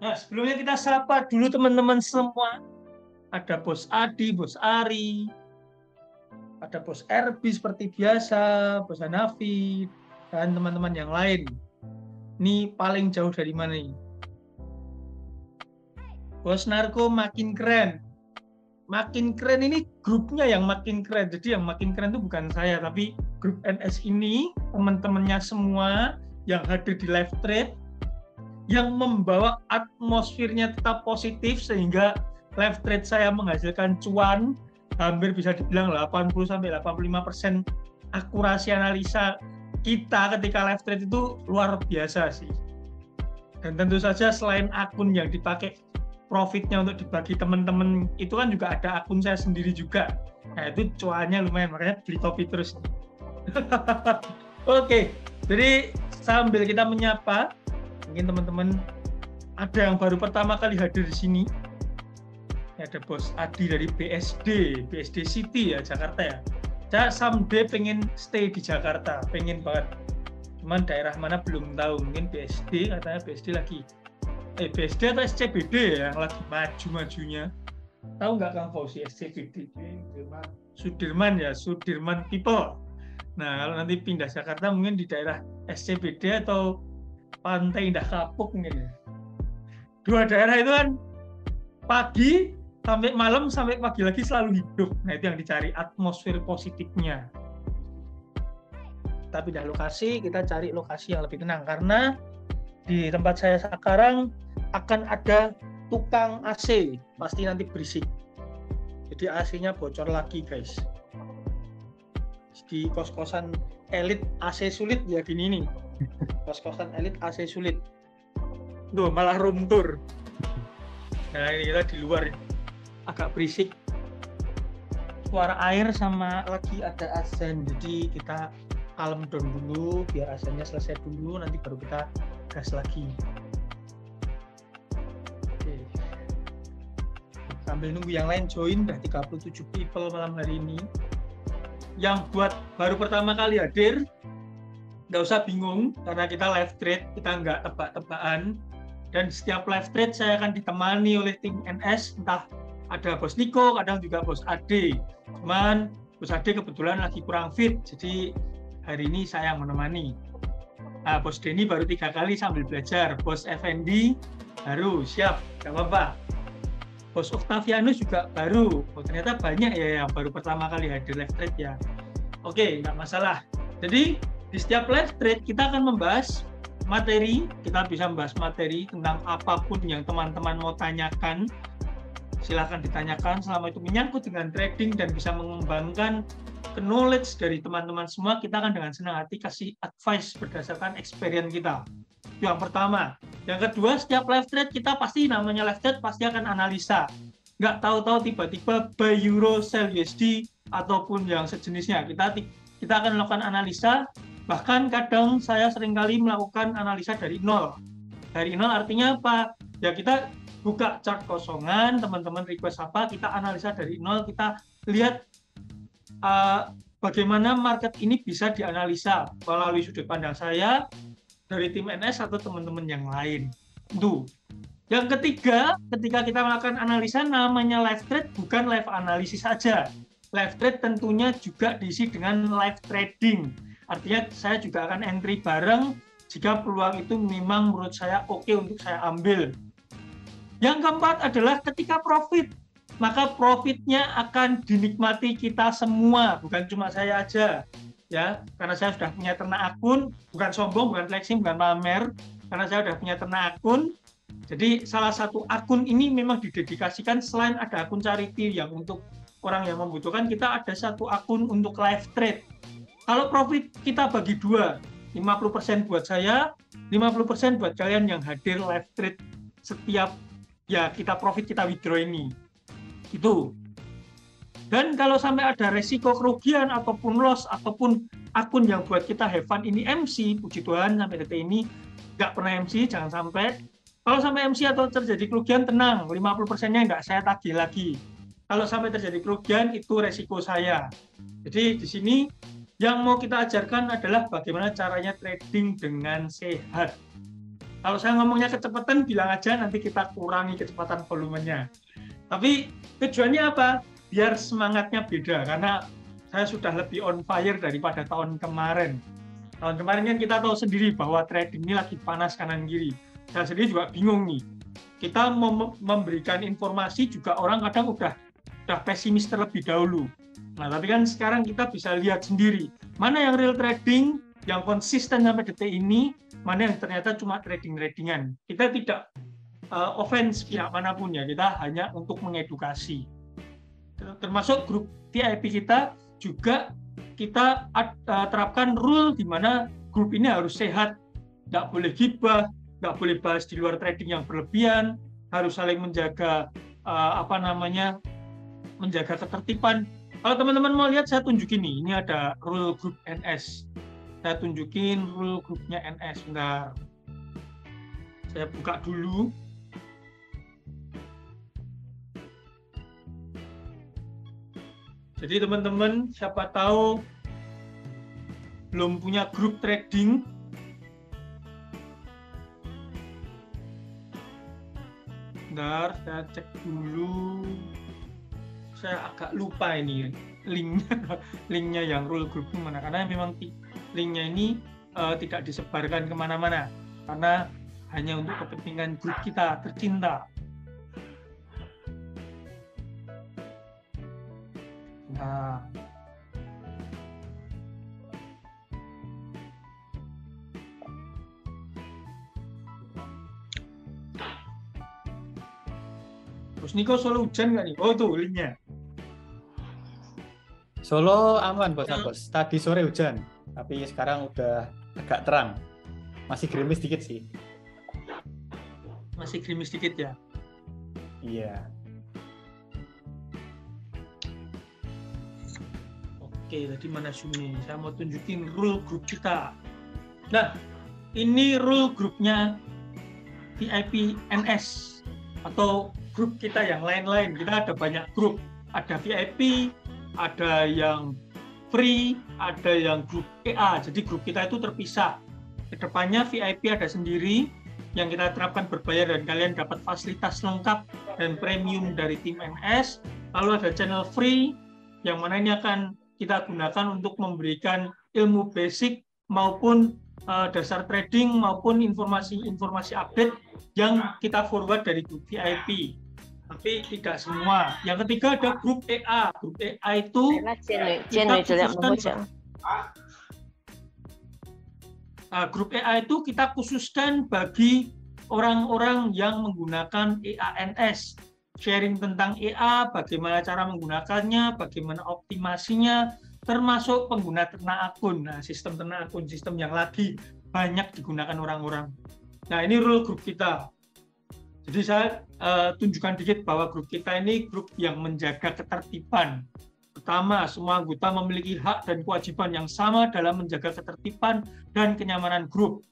Nah, sebelumnya kita sapa dulu teman-teman semua. Ada Bos Adi, Bos Ari, ada Bos Erbi seperti biasa, Bos Hanafi, dan teman-teman yang lain. Ini paling jauh dari mana nih? Bos Narko makin keren. Makin keren ini grupnya yang makin keren. Jadi yang makin keren itu bukan saya, tapi grup NS ini, teman-temannya semua yang hadir di live trade, yang membawa atmosfernya tetap positif sehingga live trade saya menghasilkan cuan hampir bisa dibilang 80 sampai 85 persen akurasi analisa kita ketika live trade itu luar biasa sih. Dan tentu saja selain akun yang dipakai profitnya untuk dibagi teman-teman itu kan juga ada akun saya sendiri juga. Nah itu cuannya lumayan makanya beli topi terus. Oke, jadi sambil kita menyapa mungkin teman-teman ada yang baru pertama kali hadir di sini. Ada bos Adi dari BSD BSD City ya Jakarta ya. Saya someday pengen stay di Jakarta. Pengen banget. Cuman daerah mana belum tahu. Mungkin BSD katanya BSD lagi. Eh BSD atau SCBD ya yang lagi maju-majunya. Tahu nggak Kang Fauzi SCBD Sudirman. Sudirman ya Sudirman People. Nah kalau nanti pindah Jakarta mungkin di daerah SCBD atau Pantai Indah Kapuk ya. Dua daerah itu kan pagi sampai malam sampai pagi lagi selalu hidup. Nah itu yang dicari atmosfer positifnya. Kita pindah lokasi, kita cari lokasi yang lebih tenang karena di tempat saya sekarang akan ada tukang AC, pasti nanti berisik. Jadi AC-nya bocor lagi guys. Di kos-kosan elit AC sulit ya gini nih kos-kosan elit AC sulit. Tuh malah room tour. Nah ini kita di luar agak berisik. Suara air sama lagi ada asen. Jadi kita kalem down dulu biar asennya selesai dulu nanti baru kita gas lagi. Oke. Sambil nunggu yang lain join. Udah 37 people malam hari ini. Yang buat baru pertama kali hadir nggak usah bingung karena kita live trade kita nggak tebak-tebakan. Dan setiap live trade saya akan ditemani oleh tim NS entah ada bos Niko kadang juga bos Ade. Cuman bos Ade kebetulan lagi kurang fit jadi hari ini saya yang menemani. Nah, bos Denny baru tiga kali sambil belajar. Bos FND baru siap. Nggak apa-apa. Bos Octavianus juga baru. Oh, ternyata banyak ya yang baru pertama kali hadir live trade ya. Oke nggak masalah. Jadi di setiap live trade kita akan membahas materi, kita bisa membahas materi tentang apa pun yang teman-teman mau tanyakan. Silahkan ditanyakan selama itu menyangkut dengan trading dan bisa mengembangkan knowledge dari teman-teman semua. Kita akan dengan senang hati kasih advice berdasarkan experience kita. Yang pertama. Yang kedua, setiap live trade kita pasti namanya live trade pasti akan analisa. Nggak tahu-tahu tiba-tiba buy euro, sell USD, ataupun yang sejenisnya. Kita kita akan melakukan analisa Bahkan kadang saya sering kali melakukan analisa dari nol. Dari nol artinya apa? Ya kita buka chart kosongan, teman-teman request apa, kita analisa dari nol, kita lihat uh, bagaimana market ini bisa dianalisa melalui sudut pandang saya, dari tim NS atau teman-teman yang lain. Itu. Yang ketiga, ketika kita melakukan analisa namanya live trade bukan live analisis saja. Live trade tentunya juga diisi dengan live trading Artinya saya juga akan entry bareng jika peluang itu memang menurut saya oke okay untuk saya ambil. Yang keempat adalah ketika profit, maka profitnya akan dinikmati kita semua, bukan cuma saya aja. Ya, karena saya sudah punya ternak akun, bukan sombong, bukan flexing, bukan pamer, karena saya sudah punya ternak akun. Jadi salah satu akun ini memang didedikasikan selain ada akun charity yang untuk orang yang membutuhkan, kita ada satu akun untuk live trade kalau profit kita bagi dua, 50% buat saya, 50% buat kalian yang hadir live trade setiap ya kita profit kita withdraw ini. Itu. Dan kalau sampai ada resiko kerugian ataupun loss ataupun akun yang buat kita have fun ini MC, puji Tuhan sampai detik ini nggak pernah MC, jangan sampai. Kalau sampai MC atau terjadi kerugian, tenang, 50%-nya nggak saya tagih lagi. Kalau sampai terjadi kerugian, itu resiko saya. Jadi di sini yang mau kita ajarkan adalah bagaimana caranya trading dengan sehat. Kalau saya ngomongnya kecepatan, bilang aja nanti kita kurangi kecepatan volumenya. Tapi tujuannya apa? Biar semangatnya beda, karena saya sudah lebih on fire daripada tahun kemarin. Tahun kemarin kan kita tahu sendiri bahwa trading ini lagi panas kanan kiri. Saya sendiri juga bingung nih. Kita memberikan informasi juga orang kadang udah udah pesimis terlebih dahulu. Nah, tapi kan sekarang kita bisa lihat sendiri mana yang real trading, yang konsisten sampai detik ini, mana yang ternyata cuma trading-tradingan. Kita tidak uh, offense pihak mana pun ya, kita hanya untuk mengedukasi. Termasuk grup VIP kita juga kita uh, terapkan rule di mana grup ini harus sehat, nggak boleh gibah, nggak boleh bahas di luar trading yang berlebihan, harus saling menjaga uh, apa namanya menjaga ketertiban. Kalau teman-teman mau lihat, saya tunjukin nih. Ini ada rule group NS. Saya tunjukin rule grupnya NS. Bentar. Saya buka dulu. Jadi teman-teman, siapa tahu belum punya grup trading, Bentar, saya cek dulu saya agak lupa ini linknya linknya yang rule group mana karena memang linknya ini uh, tidak disebarkan ke mana-mana karena hanya untuk kepentingan grup kita tercinta nah Terus Niko solo hujan nggak nih? Oh tuh linknya. Solo aman bos bos. Tadi sore hujan, tapi sekarang udah agak terang. Masih gerimis dikit sih. Masih gerimis dikit ya? Iya. Oke, tadi mana Sumi? Saya mau tunjukin rule grup kita. Nah, ini rule grupnya VIP NS atau grup kita yang lain-lain. Kita ada banyak grup. Ada VIP, ada yang free, ada yang grup EA. Jadi grup kita itu terpisah. Ke depannya VIP ada sendiri yang kita terapkan berbayar dan kalian dapat fasilitas lengkap dan premium dari tim NS. Lalu ada channel free yang mana ini akan kita gunakan untuk memberikan ilmu basic maupun uh, dasar trading maupun informasi-informasi update yang kita forward dari grup VIP tapi tidak semua. Yang ketiga ada grup EA. Grup EA itu kita khususkan, nah, grup EA itu kita khususkan bagi orang-orang yang menggunakan EANS. Sharing tentang EA, bagaimana cara menggunakannya, bagaimana optimasinya, termasuk pengguna ternak akun. Nah, sistem ternak akun, sistem yang lagi banyak digunakan orang-orang. Nah, ini rule grup kita. Jadi saya uh, tunjukkan dikit bahwa grup kita ini grup yang menjaga ketertiban. Pertama, semua anggota memiliki hak dan kewajiban yang sama dalam menjaga ketertiban dan kenyamanan grup.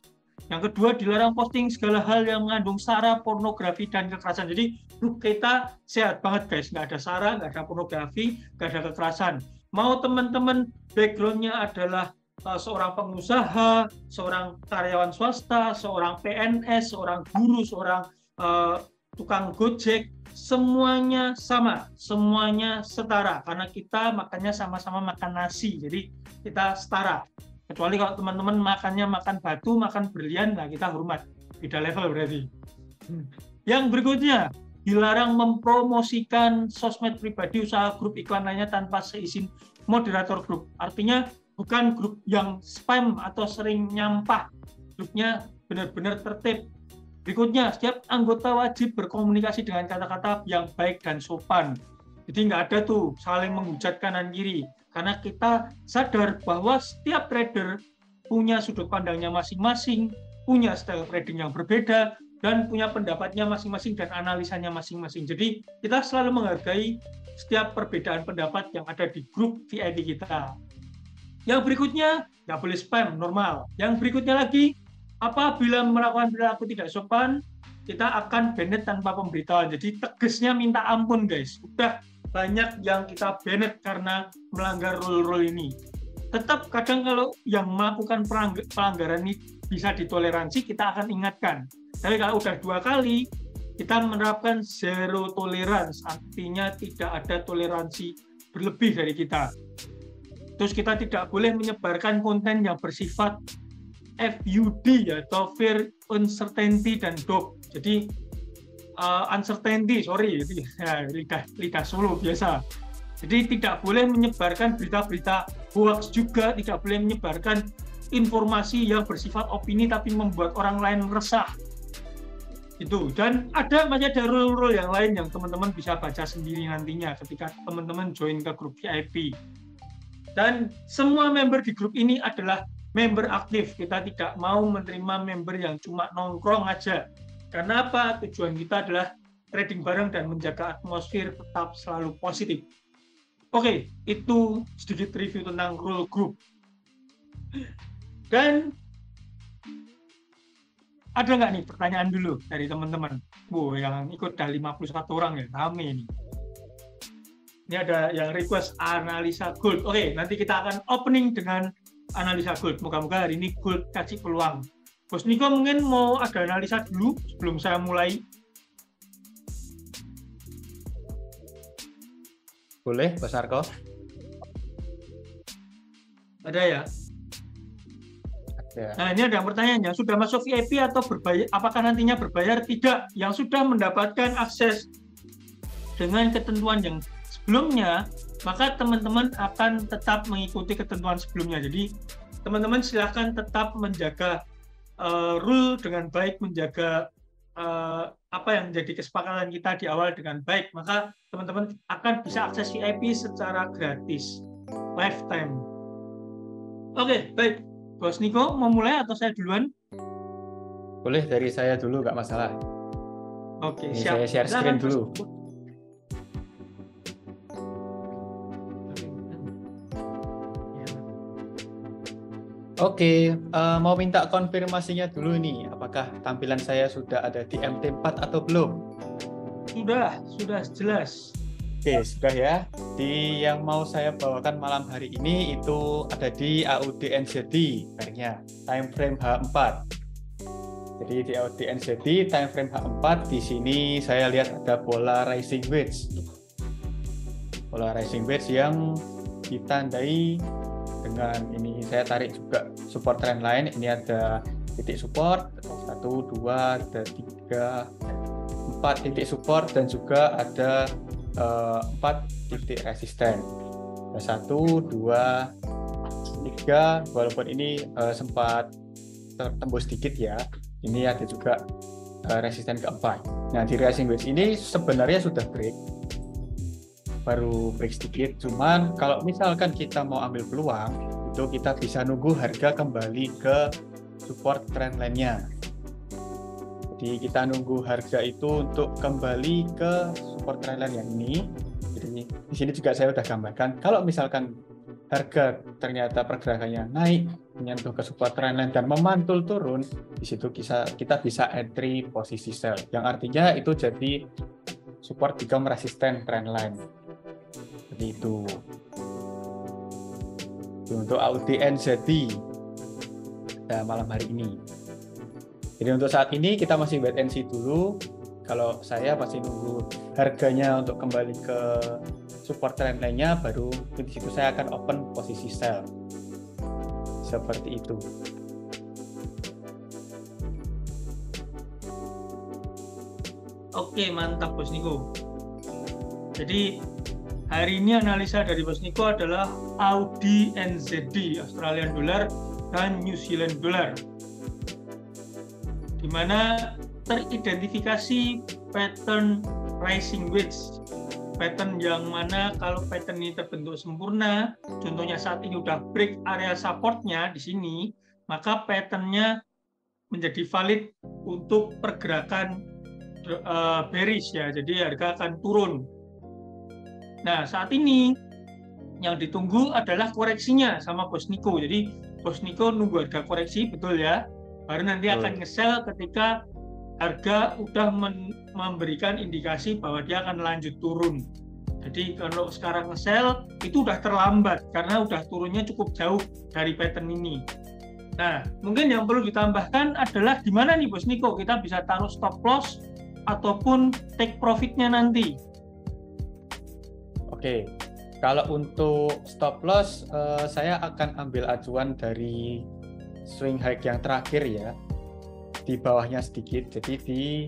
Yang kedua, dilarang posting segala hal yang mengandung sara, pornografi, dan kekerasan. Jadi grup kita sehat banget guys, nggak ada sara, nggak ada pornografi, nggak ada kekerasan. Mau teman-teman backgroundnya adalah uh, seorang pengusaha, seorang karyawan swasta, seorang PNS, seorang guru, seorang uh, tukang gojek semuanya sama, semuanya setara karena kita makannya sama-sama makan nasi, jadi kita setara. Kecuali kalau teman-teman makannya makan batu, makan berlian, nah kita hormat, beda level berarti. Hmm. Yang berikutnya, dilarang mempromosikan sosmed pribadi usaha grup iklan lainnya tanpa seizin moderator grup. Artinya bukan grup yang spam atau sering nyampah. Grupnya benar-benar tertib, Berikutnya, setiap anggota wajib berkomunikasi dengan kata-kata yang baik dan sopan. Jadi nggak ada tuh saling menghujat kanan kiri. Karena kita sadar bahwa setiap trader punya sudut pandangnya masing-masing, punya style trading yang berbeda, dan punya pendapatnya masing-masing dan analisanya masing-masing. Jadi kita selalu menghargai setiap perbedaan pendapat yang ada di grup VIP kita. Yang berikutnya, nggak boleh spam, normal. Yang berikutnya lagi, apabila melakukan perilaku tidak sopan, kita akan banned tanpa pemberitahuan. Jadi tegasnya minta ampun guys. Udah banyak yang kita banned karena melanggar rule-rule ini. Tetap kadang kalau yang melakukan pelanggaran ini bisa ditoleransi kita akan ingatkan. Tapi kalau udah dua kali kita menerapkan zero tolerance, artinya tidak ada toleransi berlebih dari kita. Terus kita tidak boleh menyebarkan konten yang bersifat FUD atau fear, uncertainty dan doubt. Jadi uh, uncertainty, sorry, ya, lidah lidah Solo biasa. Jadi tidak boleh menyebarkan berita-berita hoax juga, tidak boleh menyebarkan informasi yang bersifat opini tapi membuat orang lain resah. Itu dan ada banyak rule-rule yang lain yang teman-teman bisa baca sendiri nantinya ketika teman-teman join ke grup VIP. Dan semua member di grup ini adalah member aktif. Kita tidak mau menerima member yang cuma nongkrong aja. Karena apa? Tujuan kita adalah trading bareng dan menjaga atmosfer tetap selalu positif. Oke, itu sedikit review tentang rule group. Dan ada nggak nih pertanyaan dulu dari teman-teman? Wow, yang ikut ada 51 orang ya, rame ini. Ini ada yang request analisa gold. Oke, nanti kita akan opening dengan analisa gold. Moga-moga hari ini gold kasih peluang. Bos Niko mungkin mau ada analisa dulu sebelum saya mulai. Boleh, Mas Arko? Ada ya? Ada. Nah, ini ada yang pertanyaannya, sudah masuk VIP atau berbayar? Apakah nantinya berbayar? Tidak. Yang sudah mendapatkan akses dengan ketentuan yang sebelumnya, maka teman-teman akan tetap mengikuti ketentuan sebelumnya. Jadi, teman-teman silahkan tetap menjaga uh, rule dengan baik, menjaga uh, apa yang menjadi kesepakatan kita di awal dengan baik, maka teman-teman akan bisa akses VIP secara gratis, lifetime. Oke, baik. Bos Niko, mau mulai atau saya duluan? Boleh dari saya dulu, nggak masalah. Oke, siap. Saya share screen dulu. Oke, uh, mau minta konfirmasinya dulu nih, apakah tampilan saya sudah ada di MT4 atau belum? Sudah, sudah jelas. Oke, sudah ya. Di yang mau saya bawakan malam hari ini itu ada di AUD NZD, mereknya time frame H4. Jadi di AUD NZD time frame H4 di sini saya lihat ada pola rising wedge. Pola rising wedge yang ditandai dengan ini. Saya tarik juga support trend lain. Ini ada titik support satu dua ada tiga empat titik support dan juga ada uh, empat titik resisten. Satu dua tiga walaupun ini uh, sempat tertembus sedikit ya ini ada juga uh, resisten keempat. Nah di rising wedge ini sebenarnya sudah break baru break sedikit. Cuman kalau misalkan kita mau ambil peluang, itu kita bisa nunggu harga kembali ke support trend line-nya. Jadi kita nunggu harga itu untuk kembali ke support trend line yang ini. Jadi di sini juga saya sudah gambarkan. Kalau misalkan harga ternyata pergerakannya naik menyentuh ke support trend line dan memantul turun, di situ kita kita bisa entry posisi sell. Yang artinya itu jadi support become resisten trend line seperti itu. Untuk Audi NZD pada malam hari ini. Jadi untuk saat ini kita masih wait and see dulu. Kalau saya masih nunggu harganya untuk kembali ke support trend lainnya baru di situ saya akan open posisi sell seperti itu. Oke, mantap Bos Niko. Jadi Hari ini analisa dari Bos Niko adalah Audi NZD, Australian Dollar, dan New Zealand Dollar. Di mana teridentifikasi pattern rising wedge. Pattern yang mana kalau pattern ini terbentuk sempurna, contohnya saat ini udah break area supportnya di sini, maka patternnya menjadi valid untuk pergerakan uh, bearish ya. Jadi harga akan turun Nah, saat ini yang ditunggu adalah koreksinya sama Bos Niko. Jadi Bos Niko nunggu harga koreksi, betul ya? Baru nanti akan nge-sell ketika harga udah memberikan indikasi bahwa dia akan lanjut turun. Jadi kalau sekarang nge-sell itu udah terlambat karena udah turunnya cukup jauh dari pattern ini. Nah, mungkin yang perlu ditambahkan adalah di mana nih Bos Niko kita bisa taruh stop loss ataupun take profitnya nanti. Oke, kalau untuk stop loss uh, saya akan ambil acuan dari swing high yang terakhir ya. Di bawahnya sedikit jadi di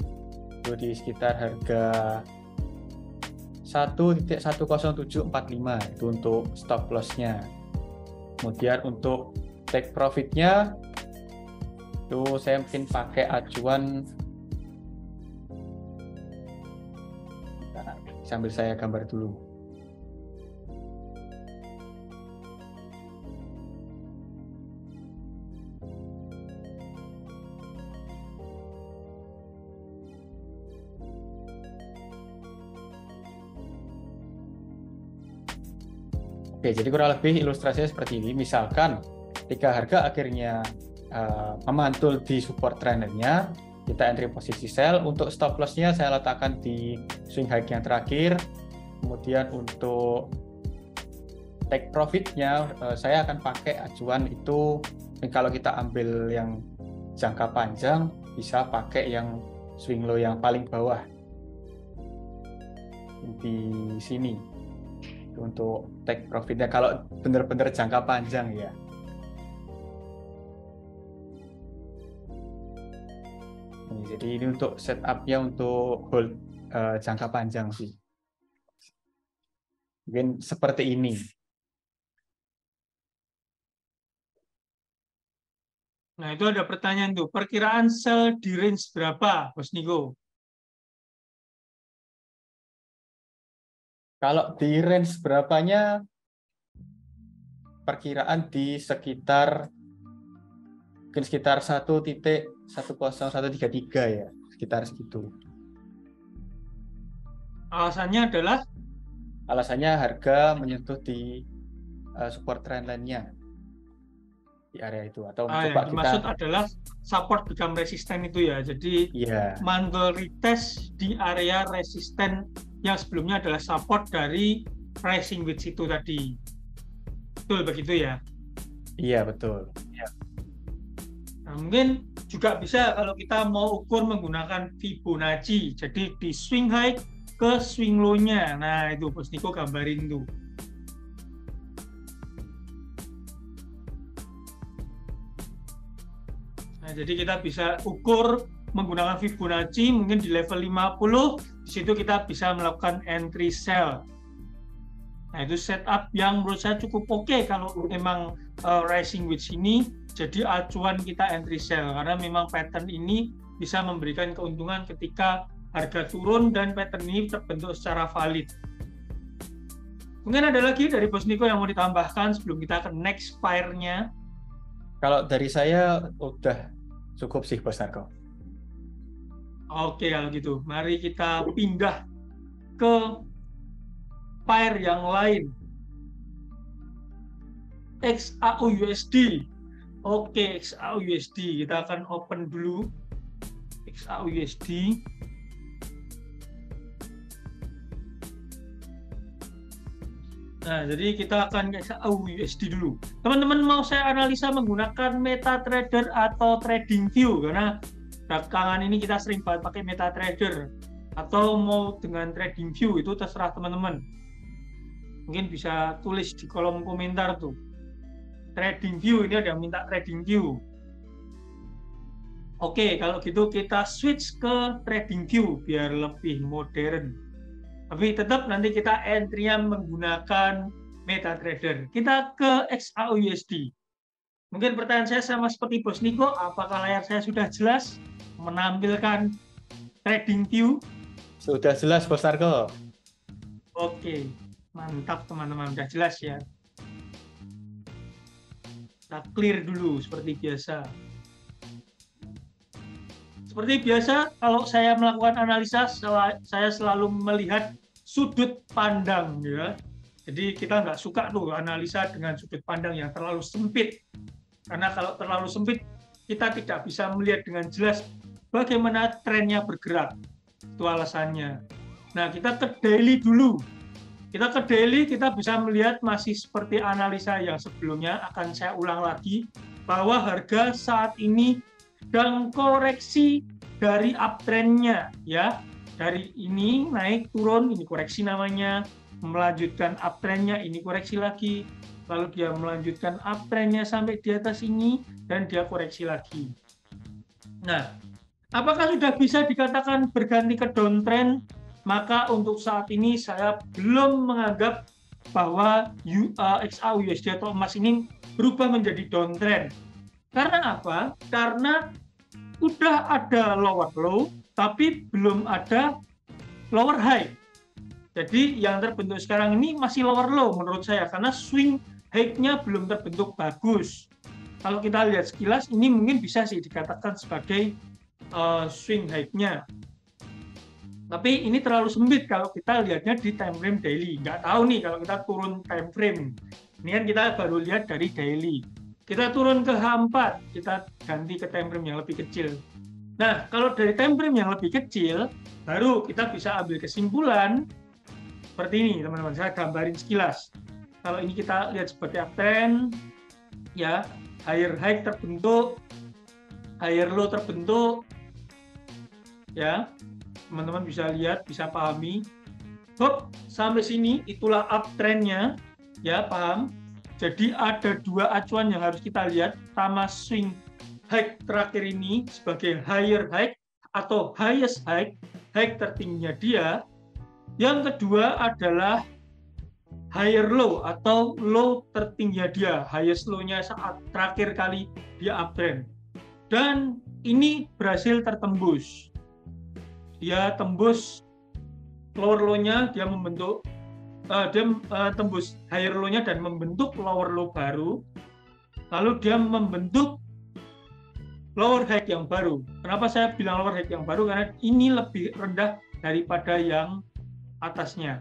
di sekitar harga 1.10745 itu untuk stop lossnya. Kemudian untuk take profitnya itu saya mungkin pakai acuan sambil saya gambar dulu Oke, jadi kurang lebih ilustrasinya seperti ini. Misalkan ketika harga akhirnya uh, memantul di support trendernya, kita entry posisi sell. Untuk stop loss-nya saya letakkan di swing high yang terakhir. Kemudian untuk take profit-nya uh, saya akan pakai acuan itu kalau kita ambil yang jangka panjang bisa pakai yang swing low yang paling bawah di sini untuk take profitnya kalau benar-benar jangka panjang ya jadi ini untuk setupnya untuk hold uh, jangka panjang sih. Mungkin seperti ini. Nah itu ada pertanyaan tuh, perkiraan sell di range berapa, Bos Niko? Kalau di range berapanya, perkiraan di sekitar mungkin sekitar satu titik satu kosong satu tiga tiga ya sekitar segitu. Alasannya adalah? Alasannya harga menyentuh di uh, support trend line-nya di area itu atau ah, coba dimaksud kita... adalah support become resisten itu ya. Jadi yeah. mandel retest di area resisten yang sebelumnya adalah support dari pricing width itu tadi. Betul begitu ya? Iya, betul. Ya. Nah, mungkin juga bisa kalau kita mau ukur menggunakan Fibonacci. Jadi di swing high ke swing low-nya. Nah, itu Bos Niko gambarin tuh. Nah, jadi kita bisa ukur menggunakan Fibonacci mungkin di level 50 di situ kita bisa melakukan entry sell. Nah, itu setup yang menurut saya cukup oke okay kalau memang uh, rising wedge ini jadi acuan kita entry sell karena memang pattern ini bisa memberikan keuntungan ketika harga turun dan pattern ini terbentuk secara valid. Mungkin ada lagi dari Bos Niko yang mau ditambahkan sebelum kita ke next fire-nya? Kalau dari saya udah cukup sih Bos Narko. Oke kalau gitu, mari kita pindah ke pair yang lain. XAUUSD. Oke, XAUUSD. Kita akan open dulu XAUUSD. Nah, jadi kita akan XAUUSD dulu. Teman-teman mau saya analisa menggunakan MetaTrader atau TradingView karena belakangan ini kita sering banget pakai MetaTrader atau mau dengan TradingView itu terserah teman-teman. Mungkin bisa tulis di kolom komentar tuh trading view ini ada yang minta trading view Oke, kalau gitu kita switch ke trading view biar lebih modern. Tapi tetap nanti kita entry-nya menggunakan MetaTrader. Kita ke XAUUSD. Mungkin pertanyaan saya sama seperti Bos Niko, apakah layar saya sudah jelas menampilkan trading view? Sudah jelas, Bos Argo. Oke, mantap teman-teman, sudah jelas ya kita clear dulu seperti biasa. Seperti biasa, kalau saya melakukan analisa, saya selalu melihat sudut pandang, ya. Jadi kita nggak suka tuh analisa dengan sudut pandang yang terlalu sempit, karena kalau terlalu sempit, kita tidak bisa melihat dengan jelas bagaimana trennya bergerak. Itu alasannya. Nah, kita ke daily dulu. Kita ke daily, kita bisa melihat masih seperti analisa yang sebelumnya, akan saya ulang lagi. bahwa harga saat ini dan koreksi dari uptrendnya ya dari ini naik turun ini koreksi namanya melanjutkan uptrendnya ini koreksi lagi lalu dia melanjutkan uptrendnya sampai di atas ini dan dia koreksi lagi nah apakah sudah bisa dikatakan berganti ke downtrend maka untuk saat ini saya belum menganggap bahwa XA USD atau emas ini berubah menjadi downtrend. Karena apa? Karena udah ada lower low, tapi belum ada lower high. Jadi yang terbentuk sekarang ini masih lower low menurut saya, karena swing high-nya belum terbentuk bagus. Kalau kita lihat sekilas, ini mungkin bisa sih dikatakan sebagai uh, swing high-nya. Tapi ini terlalu sempit kalau kita lihatnya di time frame daily. Nggak tahu nih kalau kita turun time frame. Ini kan kita baru lihat dari daily. Kita turun ke H4, kita ganti ke time frame yang lebih kecil. Nah, kalau dari time frame yang lebih kecil, baru kita bisa ambil kesimpulan seperti ini, teman-teman. Saya gambarin sekilas. Kalau ini kita lihat sebagai uptrend, ya, higher high terbentuk, higher low terbentuk, ya, teman-teman bisa lihat, bisa pahami. Hop, sampai sini itulah uptrendnya, ya paham. Jadi ada dua acuan yang harus kita lihat. Pertama swing high terakhir ini sebagai higher high atau highest high, high tertingginya dia. Yang kedua adalah higher low atau low tertingginya dia, highest low-nya saat terakhir kali dia uptrend. Dan ini berhasil tertembus dia tembus lower low-nya, dia membentuk uh, dia uh, tembus higher low-nya dan membentuk lower low baru. Lalu dia membentuk lower high yang baru. Kenapa saya bilang lower high yang baru? Karena ini lebih rendah daripada yang atasnya.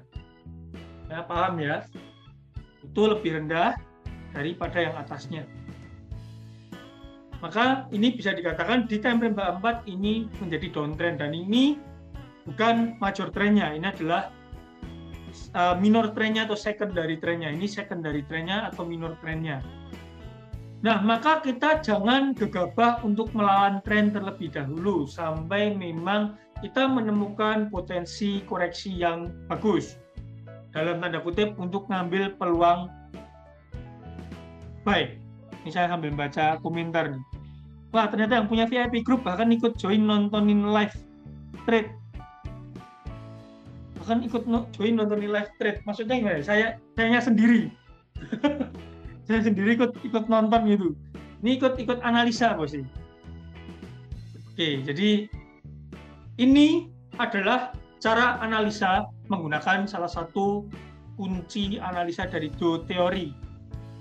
Ya, paham ya? Itu lebih rendah daripada yang atasnya. Maka ini bisa dikatakan di time frame 4 ini menjadi downtrend. Dan ini bukan major trennya ini adalah uh, minor trennya atau secondary trennya ini secondary trennya atau minor trennya nah maka kita jangan gegabah untuk melawan tren terlebih dahulu sampai memang kita menemukan potensi koreksi yang bagus. Dalam tanda kutip untuk ngambil peluang baik ini saya sambil baca komentar. Nih wah ternyata yang punya VIP group bahkan ikut join nontonin live trade bahkan ikut join nonton live trade maksudnya gimana saya saya sendiri. Saya sendiri ikut ikut nonton gitu. Ini ikut ikut analisa bos. Oke jadi ini adalah cara analisa menggunakan salah satu kunci analisa dari do teori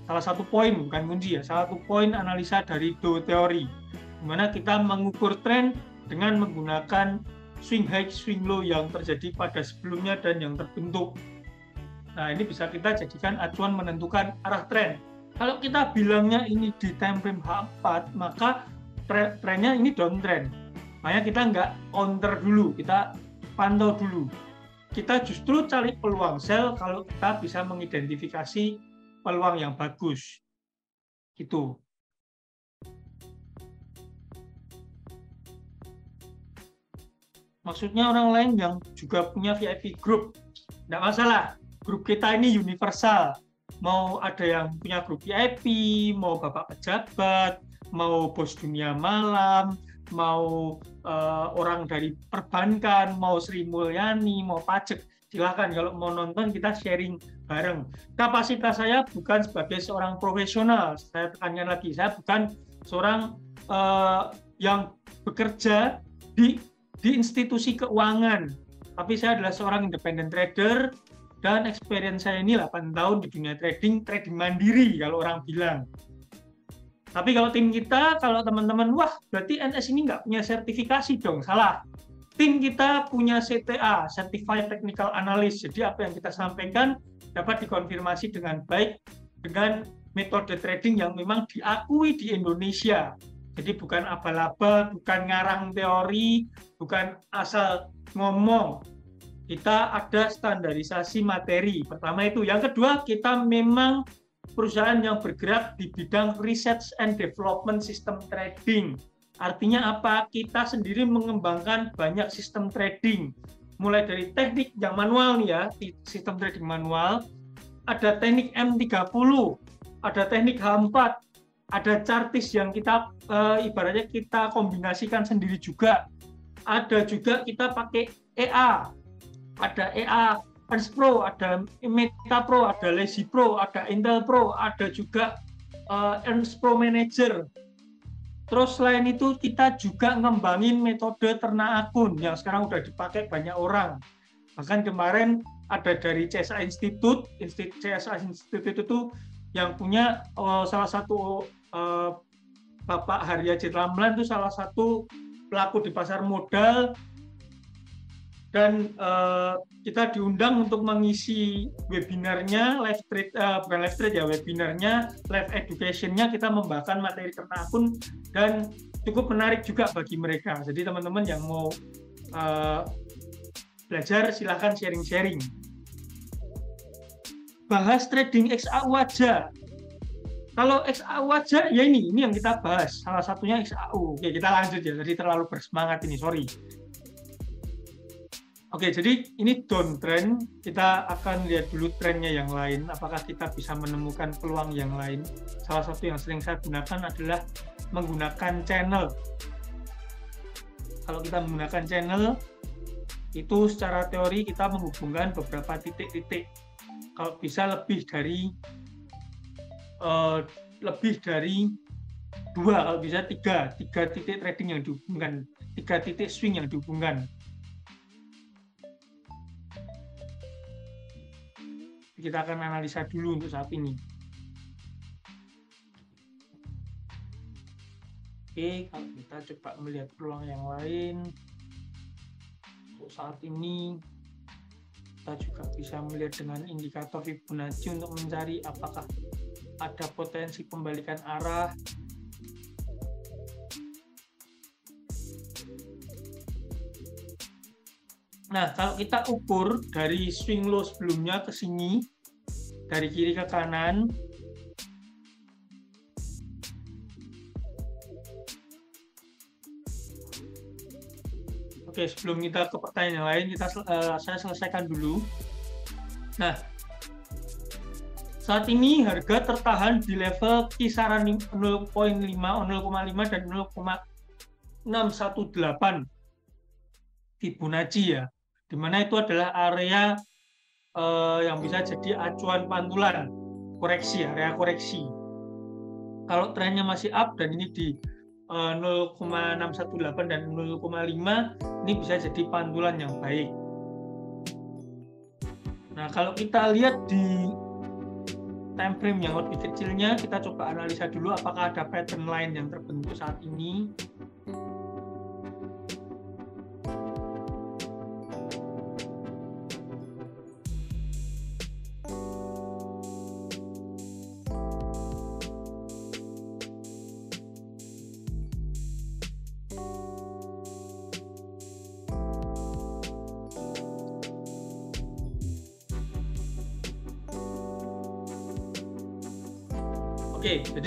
salah satu poin bukan kunci ya salah satu poin analisa dari do teori di mana kita mengukur tren dengan menggunakan swing high, swing low yang terjadi pada sebelumnya dan yang terbentuk. Nah, ini bisa kita jadikan acuan menentukan arah tren. Kalau kita bilangnya ini di time frame H4, maka trennya ini downtrend. Makanya kita nggak counter dulu, kita pantau dulu. Kita justru cari peluang sell kalau kita bisa mengidentifikasi peluang yang bagus. Gitu. maksudnya orang lain yang juga punya VIP group tidak masalah grup kita ini universal mau ada yang punya grup VIP mau bapak pejabat mau bos dunia malam mau uh, orang dari perbankan mau Sri Mulyani mau pajak silahkan kalau mau nonton kita sharing bareng kapasitas saya bukan sebagai seorang profesional saya tekankan lagi saya bukan seorang uh, yang bekerja di di institusi keuangan. Tapi saya adalah seorang independent trader dan experience saya ini 8 tahun di dunia trading, trading mandiri kalau orang bilang. Tapi kalau tim kita, kalau teman-teman, wah berarti NS ini nggak punya sertifikasi dong, salah. Tim kita punya CTA, Certified Technical Analyst. Jadi apa yang kita sampaikan dapat dikonfirmasi dengan baik dengan metode trading yang memang diakui di Indonesia. Jadi bukan abal-abal, bukan ngarang teori, bukan asal ngomong. Kita ada standarisasi materi. Pertama itu. Yang kedua, kita memang perusahaan yang bergerak di bidang research and development system trading. Artinya apa? Kita sendiri mengembangkan banyak sistem trading. Mulai dari teknik yang manual nih ya, sistem trading manual, ada teknik M30, ada teknik H4, ada chartis yang kita e, ibaratnya kita kombinasikan sendiri juga. Ada juga kita pakai EA, ada EA Ernst Pro, ada Meta Pro, ada Lazy Pro, ada Intel Pro, ada juga uh, Pro Manager. Terus selain itu kita juga ngembangin metode ternak akun yang sekarang udah dipakai banyak orang. Bahkan kemarin ada dari CSA Institute, Institut CSA Institute itu yang punya uh, salah satu uh, Bapak Harya Citramlan itu salah satu pelaku di pasar modal dan uh, kita diundang untuk mengisi webinarnya live trade uh, bukan live trade ya webinarnya live educationnya. Kita membahas materi ternak akun dan cukup menarik juga bagi mereka. Jadi teman-teman yang mau uh, belajar silahkan sharing-sharing. Bahas trading XAU aja kalau XAU aja ya ini ini yang kita bahas. Salah satunya XAU oke kita lanjut ya. Jadi terlalu bersemangat ini sorry Oke, jadi ini downtrend. Kita akan lihat dulu trennya yang lain. Apakah kita bisa menemukan peluang yang lain? Salah satu yang sering saya gunakan adalah menggunakan channel. Kalau kita menggunakan channel, itu secara teori kita menghubungkan beberapa titik-titik. Kalau bisa lebih dari uh, lebih dari dua, kalau bisa tiga, tiga titik trading yang dihubungkan, tiga titik swing yang dihubungkan kita akan analisa dulu untuk saat ini. Oke, kalau kita coba melihat peluang yang lain, untuk saat ini kita juga bisa melihat dengan indikator Fibonacci untuk mencari apakah ada potensi pembalikan arah Nah, kalau kita ukur dari swing low sebelumnya ke sini, dari kiri ke kanan, Oke, sebelum kita ke pertanyaan yang lain, kita uh, saya selesaikan dulu. Nah, saat ini harga tertahan di level kisaran 0.5, 0,5 dan 0,618 Fibonacci ya di mana itu adalah area uh, yang bisa jadi acuan pantulan koreksi, area koreksi. Kalau trennya masih up dan ini di eh, 0,618 dan 0,5, ini bisa jadi pantulan yang baik. Nah, kalau kita lihat di time frame yang lebih kecilnya, kita coba analisa dulu apakah ada pattern line yang terbentuk saat ini.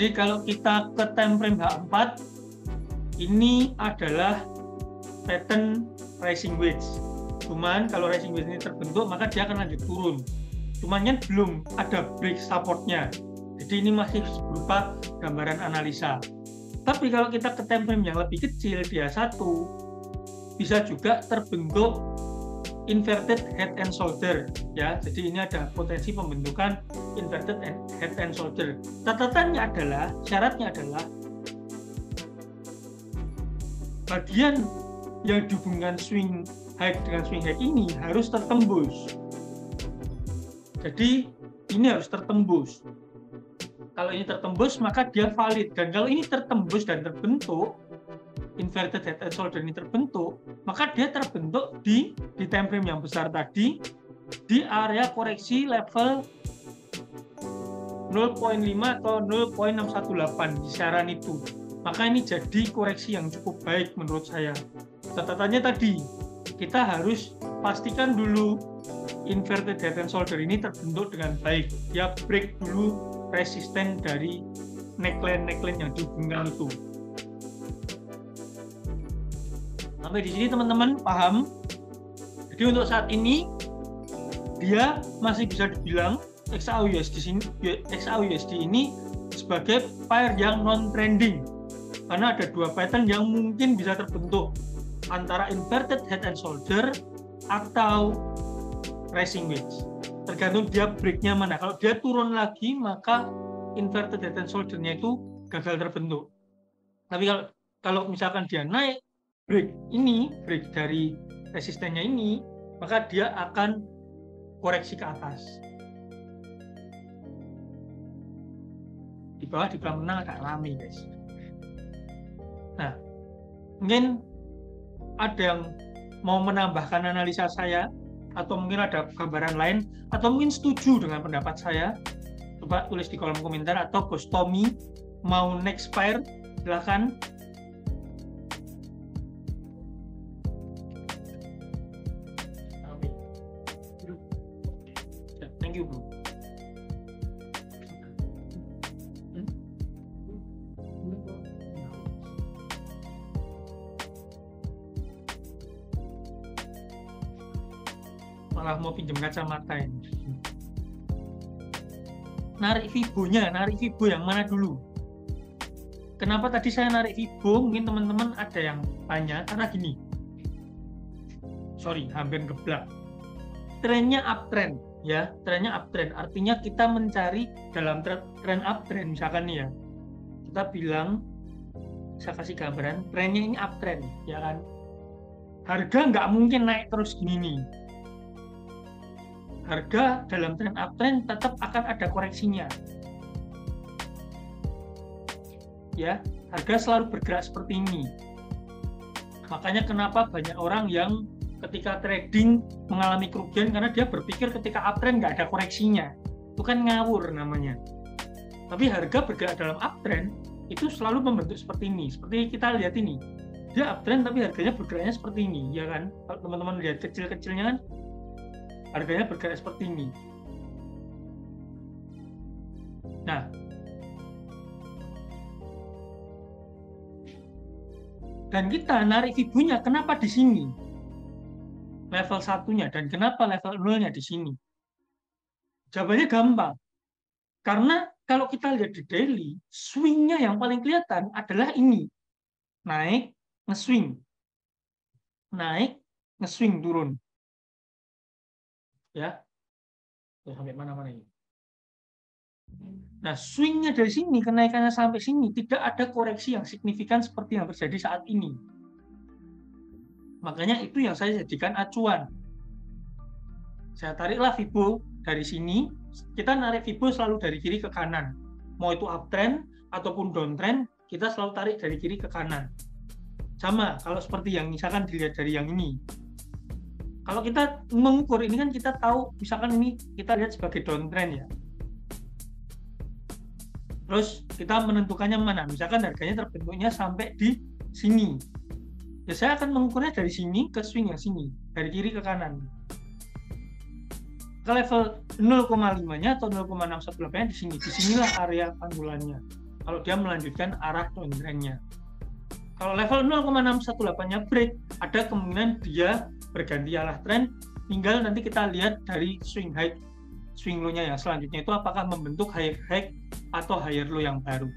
Jadi kalau kita ke time frame H4, ini adalah pattern rising wedge. Cuman kalau rising wedge ini terbentuk, maka dia akan lanjut turun. Cuman kan belum ada break supportnya. Jadi ini masih berupa gambaran analisa. Tapi kalau kita ke time frame yang lebih kecil, dia satu, bisa juga terbentuk inverted head and shoulder. Ya jadi ini ada potensi pembentukan inverted head and shoulder. Catatannya adalah syaratnya adalah bagian yang dihubungkan swing high dengan swing high ini harus tertembus. Jadi ini harus tertembus. Kalau ini tertembus maka dia valid. Dan kalau ini tertembus dan terbentuk inverted head and shoulder ini terbentuk, maka dia terbentuk di di time frame yang besar tadi di area koreksi level 0.5 atau 0.618 kisaran itu. Maka ini jadi koreksi yang cukup baik menurut saya. Catatannya tadi, kita harus pastikan dulu inverted head and shoulder ini terbentuk dengan baik. Dia break dulu resisten dari neckline neckline yang dihubungkan itu. Sampai di sini teman-teman paham? Jadi untuk saat ini dia masih bisa dibilang XAUUSD ini XAUUSD ini sebagai pair yang non trending karena ada dua pattern yang mungkin bisa terbentuk. Antara inverted head and shoulder atau rising wedge. Tergantung dia breaknya mana. Kalau dia turun lagi maka inverted head and shoulder-nya itu gagal terbentuk. Tapi kalau kalau misalkan dia naik break ini break dari resistennya ini maka dia akan koreksi ke atas. Di bawah di kolam renang agak rame guys. Nah mungkin ada yang mau menambahkan analisa saya atau mungkin ada gambaran lain atau mungkin setuju dengan pendapat saya coba tulis di kolom komentar atau Bos Tommy mau next fire silahkan malah mau pinjam kacamata ini. Narik Vibo-nya, narik Vibo yang mana dulu? Kenapa tadi saya narik Vibo? Mungkin teman-teman ada yang tanya, karena gini. Sorry, hampir geblak. Trennya uptrend, ya. Trennya uptrend. Artinya kita mencari dalam tren uptrend, misalkan nih ya. Kita bilang, saya kasih gambaran, trennya ini uptrend, ya kan? Harga nggak mungkin naik terus gini nih harga dalam tren uptrend tetap akan ada koreksinya. Ya, harga selalu bergerak seperti ini. Makanya kenapa banyak orang yang ketika trading mengalami kerugian karena dia berpikir ketika uptrend nggak ada koreksinya. Itu kan ngawur namanya. Tapi harga bergerak dalam uptrend itu selalu membentuk seperti ini. Seperti kita lihat ini. Dia uptrend tapi harganya bergeraknya seperti ini, ya kan? Kalau teman-teman lihat kecil-kecilnya kan harganya bergerak seperti ini. Nah, dan kita narik ibunya kenapa di sini? Level satunya dan kenapa level nolnya di sini? Jawabannya gampang. Karena kalau kita lihat di daily, swingnya yang paling kelihatan adalah ini. Naik, nge-swing. Naik, nge-swing turun ya Tuh, sampai mana-mana ini. Nah, swingnya dari sini, kenaikannya sampai sini, tidak ada koreksi yang signifikan seperti yang terjadi saat ini. Makanya itu yang saya jadikan acuan. Saya tariklah Vibo dari sini, kita narik Vibo selalu dari kiri ke kanan. Mau itu uptrend ataupun downtrend, kita selalu tarik dari kiri ke kanan. Sama, kalau seperti yang misalkan dilihat dari yang ini, kalau kita mengukur ini kan kita tahu misalkan ini kita lihat sebagai downtrend ya. Terus kita menentukannya mana? Misalkan harganya terbentuknya sampai di sini. Ya saya akan mengukurnya dari sini ke swing yang sini. Dari kiri ke kanan. Ke level 0,5 nya atau 0,618 nya di sini. Di sinilah area panggulannya. Kalau dia melanjutkan arah downtrendnya. Kalau level 0,618 nya break ada kemungkinan dia berganti arah tren. Tinggal nanti kita lihat dari swing high swing low-nya yang selanjutnya itu apakah membentuk higher high atau higher low yang baru?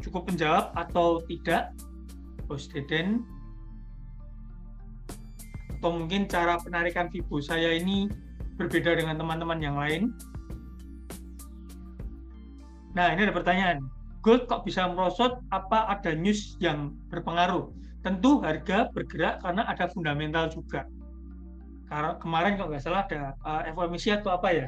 Cukup menjawab atau tidak? Bos Deden? Atau mungkin cara penarikan Vibo saya ini berbeda dengan teman-teman yang lain? Nah ini ada pertanyaan. Gold kok bisa merosot? Apa ada news yang berpengaruh tentu harga bergerak karena ada fundamental juga. Karena kemarin kalau nggak salah ada uh, FOMC atau apa ya?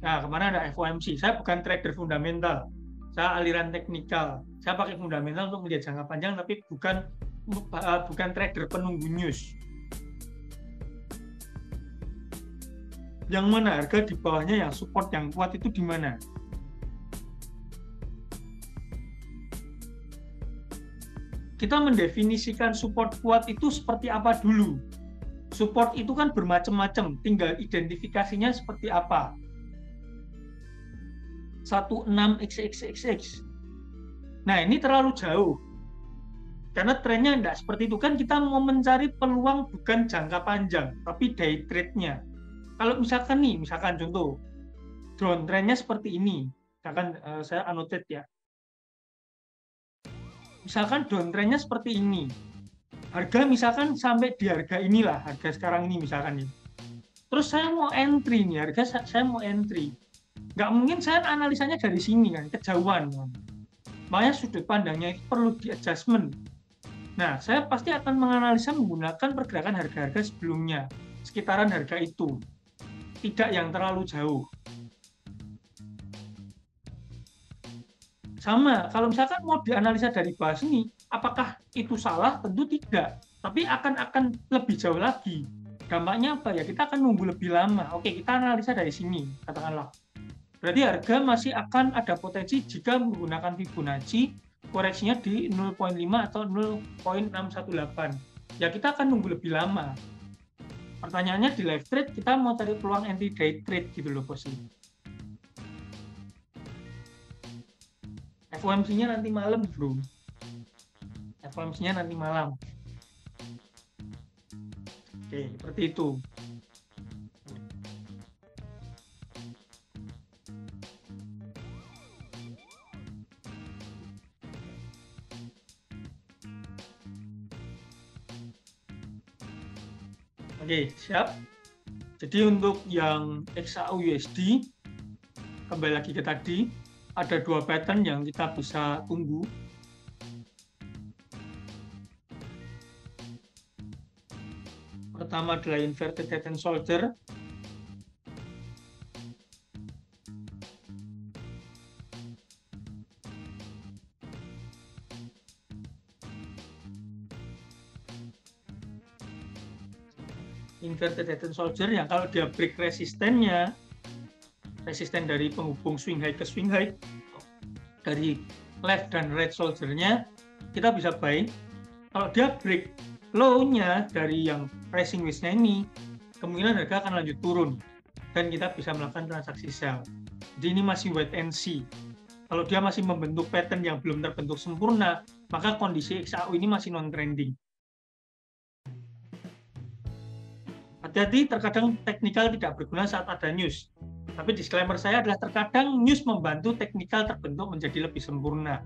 Nah kemarin ada FOMC. Saya bukan trader fundamental, saya aliran teknikal. Saya pakai fundamental untuk melihat jangka panjang, tapi bukan uh, bukan trader penunggu news. Yang mana harga di bawahnya yang support yang kuat itu di mana? Kita mendefinisikan support kuat itu seperti apa dulu. Support itu kan bermacam-macam, tinggal identifikasinya seperti apa. 16xxxx. Nah, ini terlalu jauh. Karena trennya tidak seperti itu kan kita mau mencari peluang bukan jangka panjang, tapi day trade-nya. Kalau misalkan nih, misalkan contoh, drone trennya seperti ini. Misalkan uh, saya annotate ya. Misalkan drone trennya seperti ini. Harga misalkan sampai di harga inilah, harga sekarang ini misalkan nih. Terus saya mau entry nih, harga saya mau entry. Nggak mungkin saya analisanya dari sini kan, kejauhan. Kan. Makanya sudut pandangnya itu perlu di adjustment. Nah, saya pasti akan menganalisa menggunakan pergerakan harga-harga sebelumnya, sekitaran harga itu tidak yang terlalu jauh. Sama, kalau misalkan mau dianalisa dari bahas ini, apakah itu salah? Tentu tidak. Tapi akan akan lebih jauh lagi. Dampaknya apa ya? Kita akan nunggu lebih lama. Oke, kita analisa dari sini, katakanlah. Berarti harga masih akan ada potensi jika menggunakan Fibonacci koreksinya di 0.5 atau 0.618. Ya kita akan nunggu lebih lama pertanyaannya di live trade kita mau cari peluang anti day trade gitu loh bos FOMC-nya nanti malam bro. FOMC-nya nanti malam. Oke seperti itu. Oke, siap. Jadi untuk yang XAU USD, kembali lagi ke tadi, ada dua pattern yang kita bisa tunggu. Pertama adalah inverted head and shoulder, inverted head and shoulder yang kalau dia break resistennya resisten dari penghubung swing high ke swing high dari left dan right shouldernya kita bisa buy kalau dia break low-nya dari yang pricing wedge-nya ini kemungkinan harga akan lanjut turun dan kita bisa melakukan transaksi sell. Jadi ini masih wait and see. Kalau dia masih membentuk pattern yang belum terbentuk sempurna maka kondisi XAU ini masih non trending Hati-hati, terkadang teknikal tidak berguna saat ada news. Tapi disclaimer saya adalah terkadang news membantu teknikal terbentuk menjadi lebih sempurna.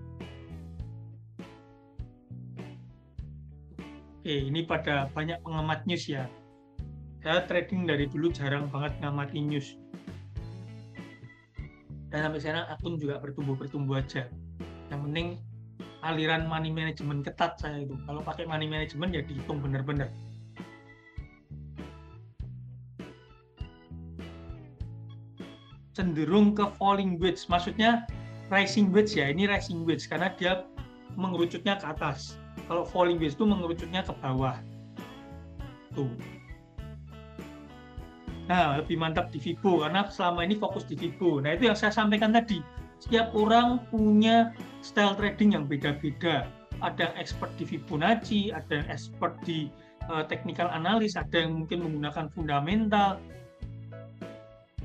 Oke, ini pada banyak pengamat news ya. Saya trading dari dulu jarang banget ngamati news. Dan sampai sekarang akun juga bertumbuh-bertumbuh aja. Yang penting aliran money management ketat saya itu. Kalau pakai money management ya dihitung benar-benar. Cenderung ke falling wedge. Maksudnya rising wedge ya, ini rising wedge karena dia mengerucutnya ke atas. Kalau falling wedge itu mengerucutnya ke bawah. Tuh. Nah, lebih mantap di Vibo karena selama ini fokus di Vibo. Nah, itu yang saya sampaikan tadi. Setiap orang punya style trading yang beda-beda. Ada yang expert di Fibonacci, ada yang expert di uh, technical analis, ada yang mungkin menggunakan fundamental,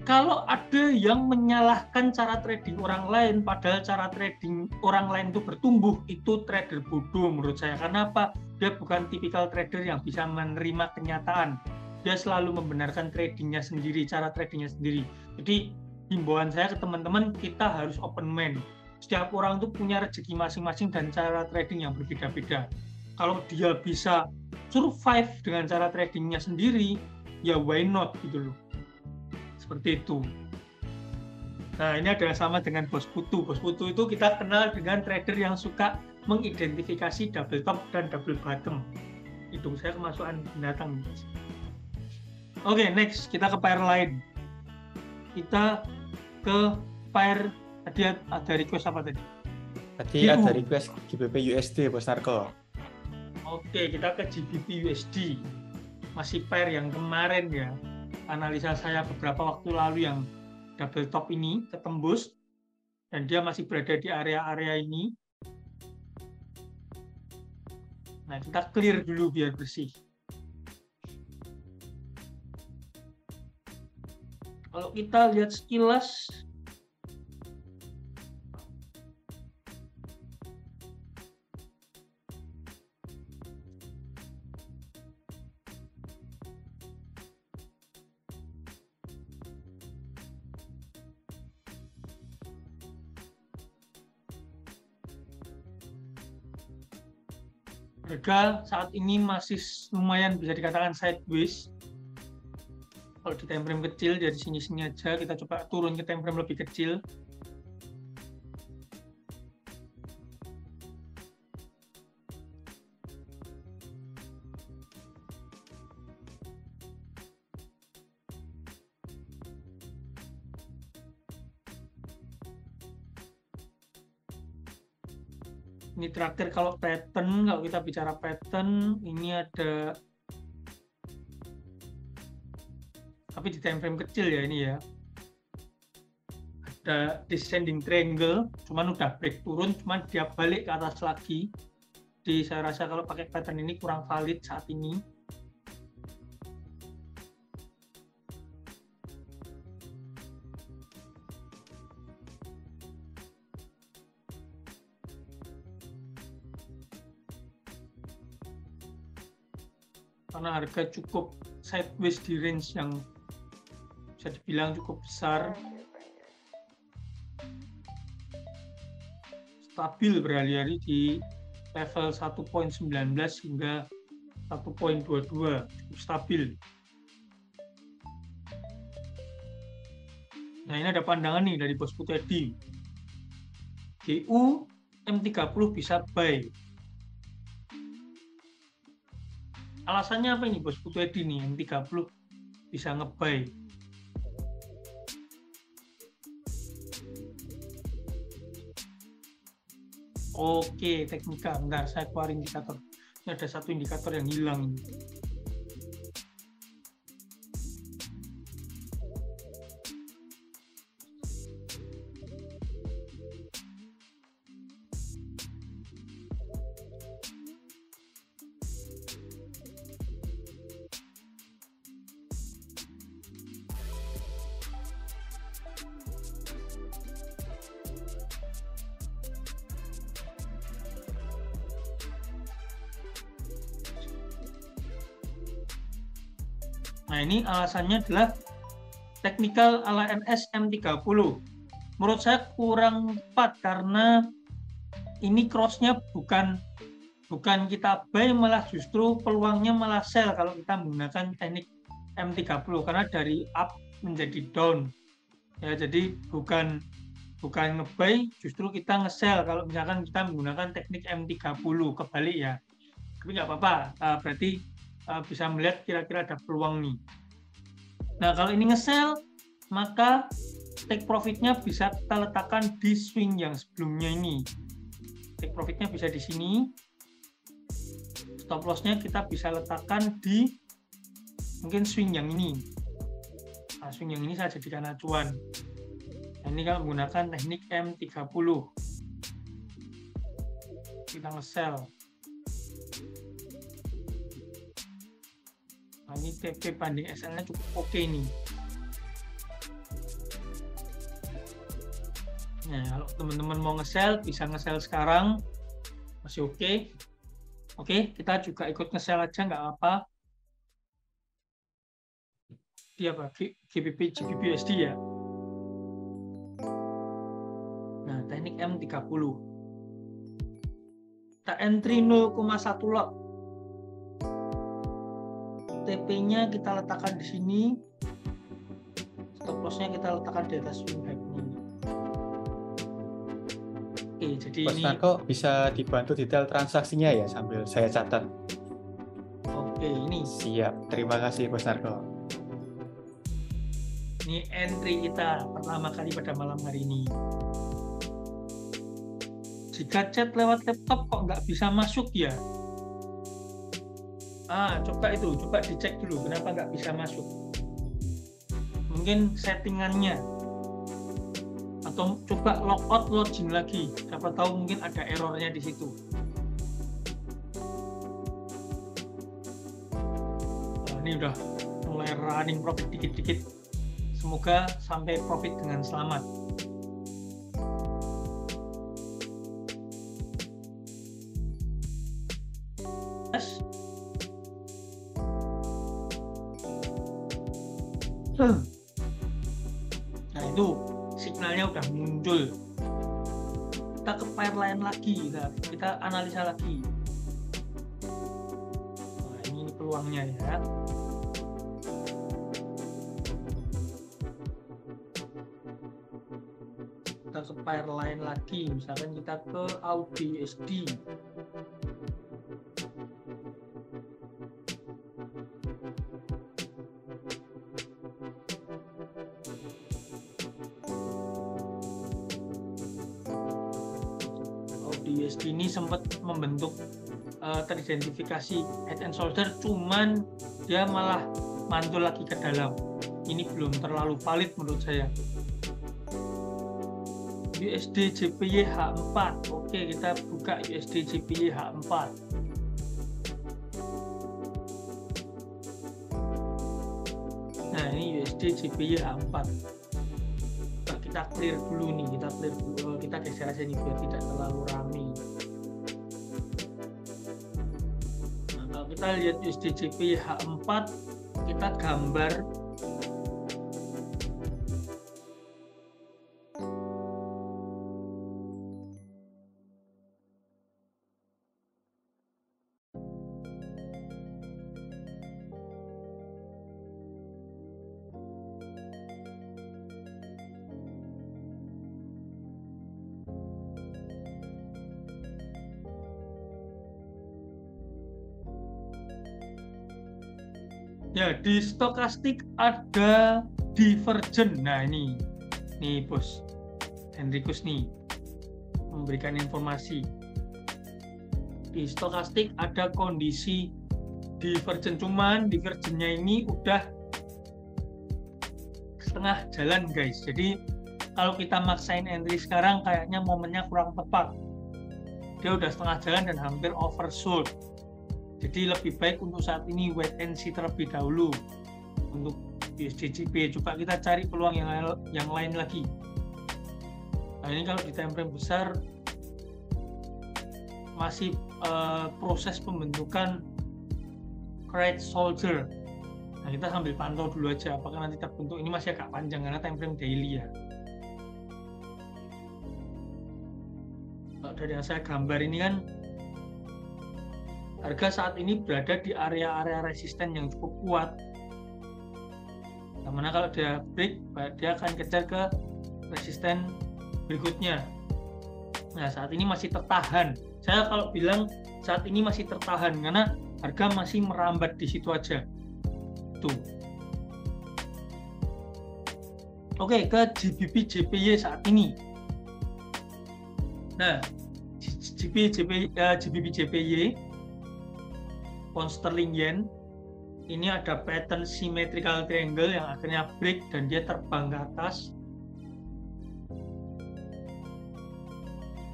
kalau ada yang menyalahkan cara trading orang lain, padahal cara trading orang lain itu bertumbuh, itu trader bodoh menurut saya. Karena apa? Dia bukan tipikal trader yang bisa menerima kenyataan. Dia selalu membenarkan tradingnya sendiri, cara tradingnya sendiri. Jadi himbauan saya ke teman-teman, kita harus open mind. Setiap orang itu punya rezeki masing-masing dan cara trading yang berbeda-beda. Kalau dia bisa survive dengan cara tradingnya sendiri, ya why not gitu loh seperti itu. Nah, ini adalah sama dengan bos putu. Bos putu itu kita kenal dengan trader yang suka mengidentifikasi double top dan double bottom. Hidung saya kemasukan binatang. Oke, okay, next kita ke pair lain. Kita ke pair tadi ada request apa tadi? Tadi GU. ada request GBP USD, Bos Narko. Oke, kita ke GBP USD. Masih pair yang kemarin ya analisa saya beberapa waktu lalu yang double top ini ketembus dan dia masih berada di area-area ini. Nah, kita clear dulu biar bersih. Kalau kita lihat sekilas, saat ini masih lumayan bisa dikatakan sideways. Kalau di time frame kecil dari sini-sini aja kita coba turun ke time frame lebih kecil terakhir kalau pattern kalau kita bicara pattern ini ada tapi di time frame kecil ya ini ya. Ada descending triangle cuman udah break turun cuman dia balik ke atas lagi. Jadi saya rasa kalau pakai pattern ini kurang valid saat ini karena harga cukup sideways di range yang bisa dibilang cukup besar. Stabil berhari-hari di level 1.19 hingga 1.22 cukup stabil. Nah ini ada pandangan nih dari bos Putedi GU M30 bisa buy alasannya apa ini bos Putu Edi nih yang 30 bisa ngebay Oke, teknika. Bentar, saya keluarin indikator. Ini ada satu indikator yang hilang. Ini alasannya adalah teknikal ala NS M30. Menurut saya kurang tepat karena ini crossnya bukan bukan kita buy malah justru peluangnya malah sell kalau kita menggunakan teknik M30 karena dari up menjadi down ya jadi bukan bukan ngebuy justru kita nge-sell kalau misalkan kita menggunakan teknik M30 kebalik ya tapi nggak apa-apa uh, berarti uh, bisa melihat kira-kira ada peluang nih. Nah, kalau ini nge-sell, maka take profitnya bisa kita letakkan di swing yang sebelumnya ini. Take profitnya bisa di sini. Stop loss-nya kita bisa letakkan di mungkin swing yang ini. Nah, swing yang ini saya jadikan acuan. Nah, ini kalau menggunakan teknik M30. Kita nge-sell. Nah, ini TP banding SL-nya cukup oke okay nih. Nah, kalau teman-teman mau nge-sell, bisa nge-sell sekarang. Masih oke. Okay. Oke, okay, kita juga ikut nge-sell aja, nggak apa. Dia apa? GBP, GBP USD ya. Nah, teknik M30. Kita entry 0,1 lot TP-nya kita letakkan di sini. Stop loss-nya kita letakkan di atas swing back ini. Oke jadi Mas ini Narko bisa dibantu detail transaksinya ya sambil saya catat. Oke ini. Siap. Terima kasih Bos Narko ini entry kita pertama kali pada malam hari ini. Jika chat lewat laptop kok nggak bisa masuk ya ah coba itu coba dicek dulu kenapa nggak bisa masuk? Mungkin settingannya. Atau coba logout login lagi. Siapa tahu mungkin ada errornya di situ. Nah, ini udah mulai running profit dikit-dikit. Semoga sampai profit dengan selamat lagi, misalkan kita ke Audi SD. Audi SD ini sempat membentuk uh, teridentifikasi head and shoulder cuman dia malah mantul lagi ke dalam ini belum terlalu valid menurut saya USD JPY H4 oke kita buka USD JPY H4 nah ini USD JPY H4 kita clear dulu nih kita clear dulu. Kita geser aja nih biar tidak terlalu rame. Nah, kalau kita lihat USD JPY H4 kita gambar Ya, di stokastik ada divergen. Nah, ini. Nih, Bos. Hendrikus nih memberikan informasi. Di stokastik ada kondisi divergen cuman divergennya ini udah setengah jalan, guys. Jadi kalau kita maksain entry sekarang kayaknya momennya kurang tepat. Dia udah setengah jalan dan hampir oversold jadi lebih baik untuk saat ini wait and see terlebih dahulu untuk USDJP. Coba kita cari peluang yang yang lain lagi. Nah ini kalau di time frame besar masih uh, proses pembentukan crate soldier. Nah kita sambil pantau dulu aja apakah nanti terbentuk. Ini masih agak panjang karena time frame daily ya. Kalau dari yang saya gambar ini kan harga saat ini berada di area-area resisten yang cukup kuat. Yang mana kalau dia break, dia akan kejar ke resisten berikutnya. Nah, saat ini masih tertahan. Saya kalau bilang saat ini masih tertahan karena harga masih merambat di situ aja. Tuh. Oke, ke GBP JPY saat ini. Nah, GBP JPY, GBP JPY pound sterling yen ini ada pattern symmetrical triangle yang akhirnya break dan dia terbang ke atas.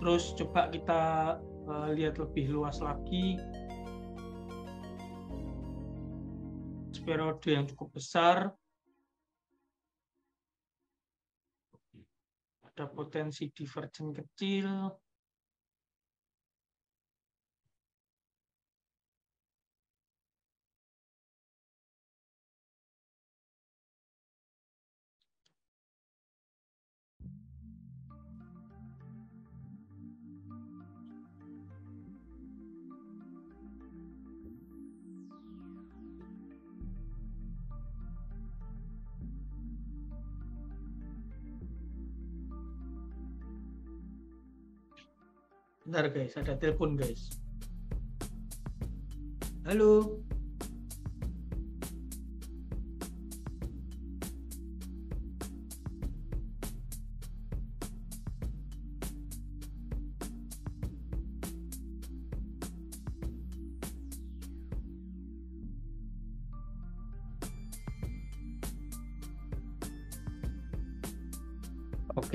Terus coba kita uh, lihat lebih luas lagi. Periode yang cukup besar. Ada potensi divergen kecil Bentar guys, ada telepon guys. Halo.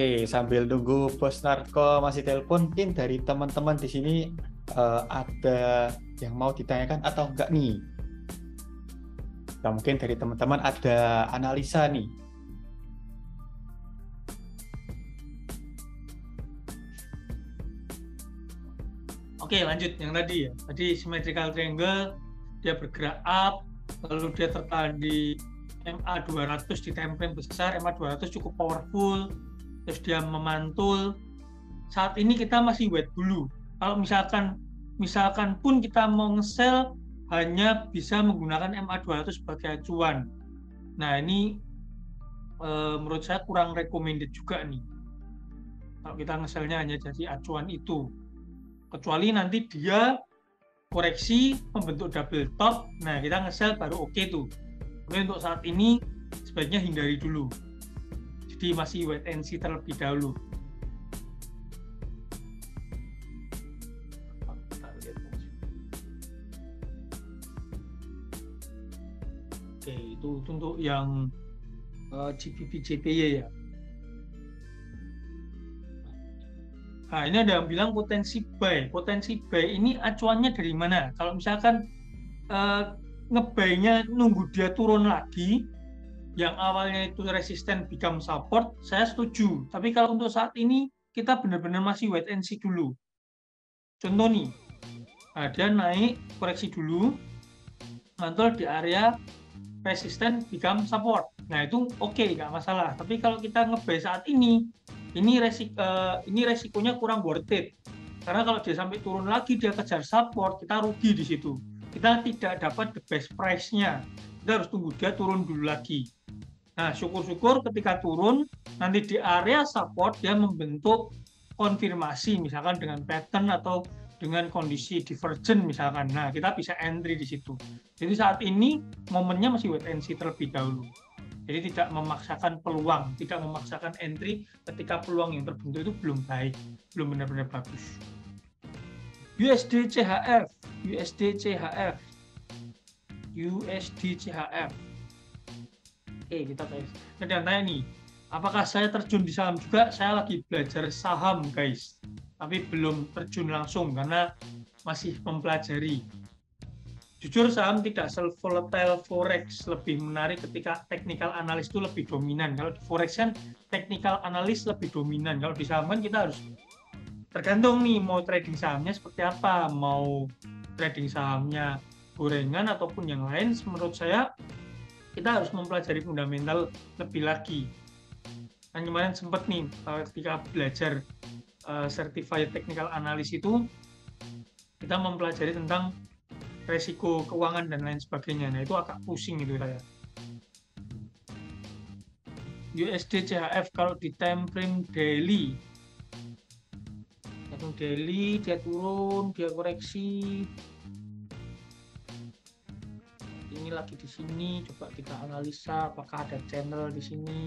Oke, sambil nunggu bos narko masih telepon, mungkin dari teman-teman di sini uh, ada yang mau ditanyakan atau enggak nih? Nah, mungkin dari teman-teman ada analisa nih. Oke, lanjut yang tadi ya. Tadi symmetrical triangle dia bergerak up, lalu dia tertahan di MA 200 di frame besar, MA 200 cukup powerful, terus dia memantul saat ini kita masih wait dulu kalau misalkan misalkan pun kita mau nge-sell hanya bisa menggunakan MA200 sebagai acuan. Nah, ini e, menurut saya kurang recommended juga nih. Kalau kita ngeselnya hanya jadi acuan itu. Kecuali nanti dia koreksi membentuk double top, nah kita ngesel baru oke okay tuh. Tapi untuk saat ini sebaiknya hindari dulu. Jadi masih wait and see terlebih dahulu. Oke, itu, untuk yang uh, eh, GPP JPY ya. Nah, ini ada yang bilang potensi buy. Potensi buy ini acuannya dari mana? Kalau misalkan uh, ngebaynya nunggu dia turun lagi, yang awalnya itu resisten become support, saya setuju. Tapi kalau untuk saat ini, kita benar-benar masih wait and see dulu. Contoh nih, ada naik koreksi dulu, mantul di area resisten become support. Nah itu oke okay, nggak masalah. Tapi kalau kita ngebay saat ini, ini resik uh, ini resikonya kurang worth it. Karena kalau dia sampai turun lagi dia kejar support, kita rugi di situ. Kita tidak dapat the best price-nya. Kita harus tunggu dia turun dulu lagi. Nah, syukur-syukur ketika turun, nanti di area support dia membentuk konfirmasi, misalkan dengan pattern atau dengan kondisi divergent misalkan. Nah, kita bisa entry di situ. Jadi saat ini momennya masih wait and see terlebih dahulu. Jadi tidak memaksakan peluang, tidak memaksakan entry ketika peluang yang terbentuk itu belum baik, belum benar-benar bagus. USD CHF, USD CHF, USD CHF. Oke, kita tes. Ada yang tanya nih, apakah saya terjun di saham juga? Saya lagi belajar saham, guys tapi belum terjun langsung karena masih mempelajari. Jujur saham tidak se-volatile forex, lebih menarik ketika technical analis itu lebih dominan. Kalau di forex kan technical analis lebih dominan. Kalau di saham kan kita harus tergantung nih mau trading sahamnya seperti apa, mau trading sahamnya gorengan ataupun yang lain. Menurut saya kita harus mempelajari fundamental lebih lagi. Kan kemarin sempat nih ketika belajar uh, certified technical analysis itu kita mempelajari tentang resiko keuangan dan lain sebagainya. Nah itu agak pusing itu saya. USD CHF kalau di time frame daily daily dia turun dia koreksi ini lagi di sini coba kita analisa apakah ada channel di sini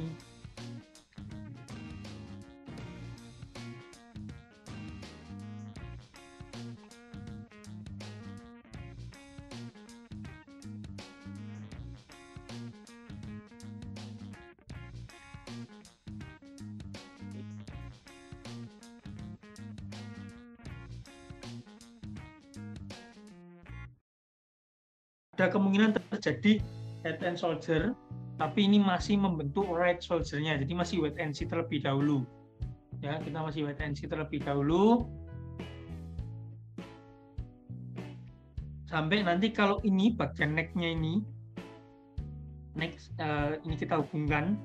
ada kemungkinan terjadi head and shoulder, tapi ini masih membentuk right shoulder-nya, jadi masih wait and see terlebih dahulu. Ya, kita masih wait and see terlebih dahulu. Sampai nanti kalau ini bagian neck-nya ini, next uh, ini kita hubungkan,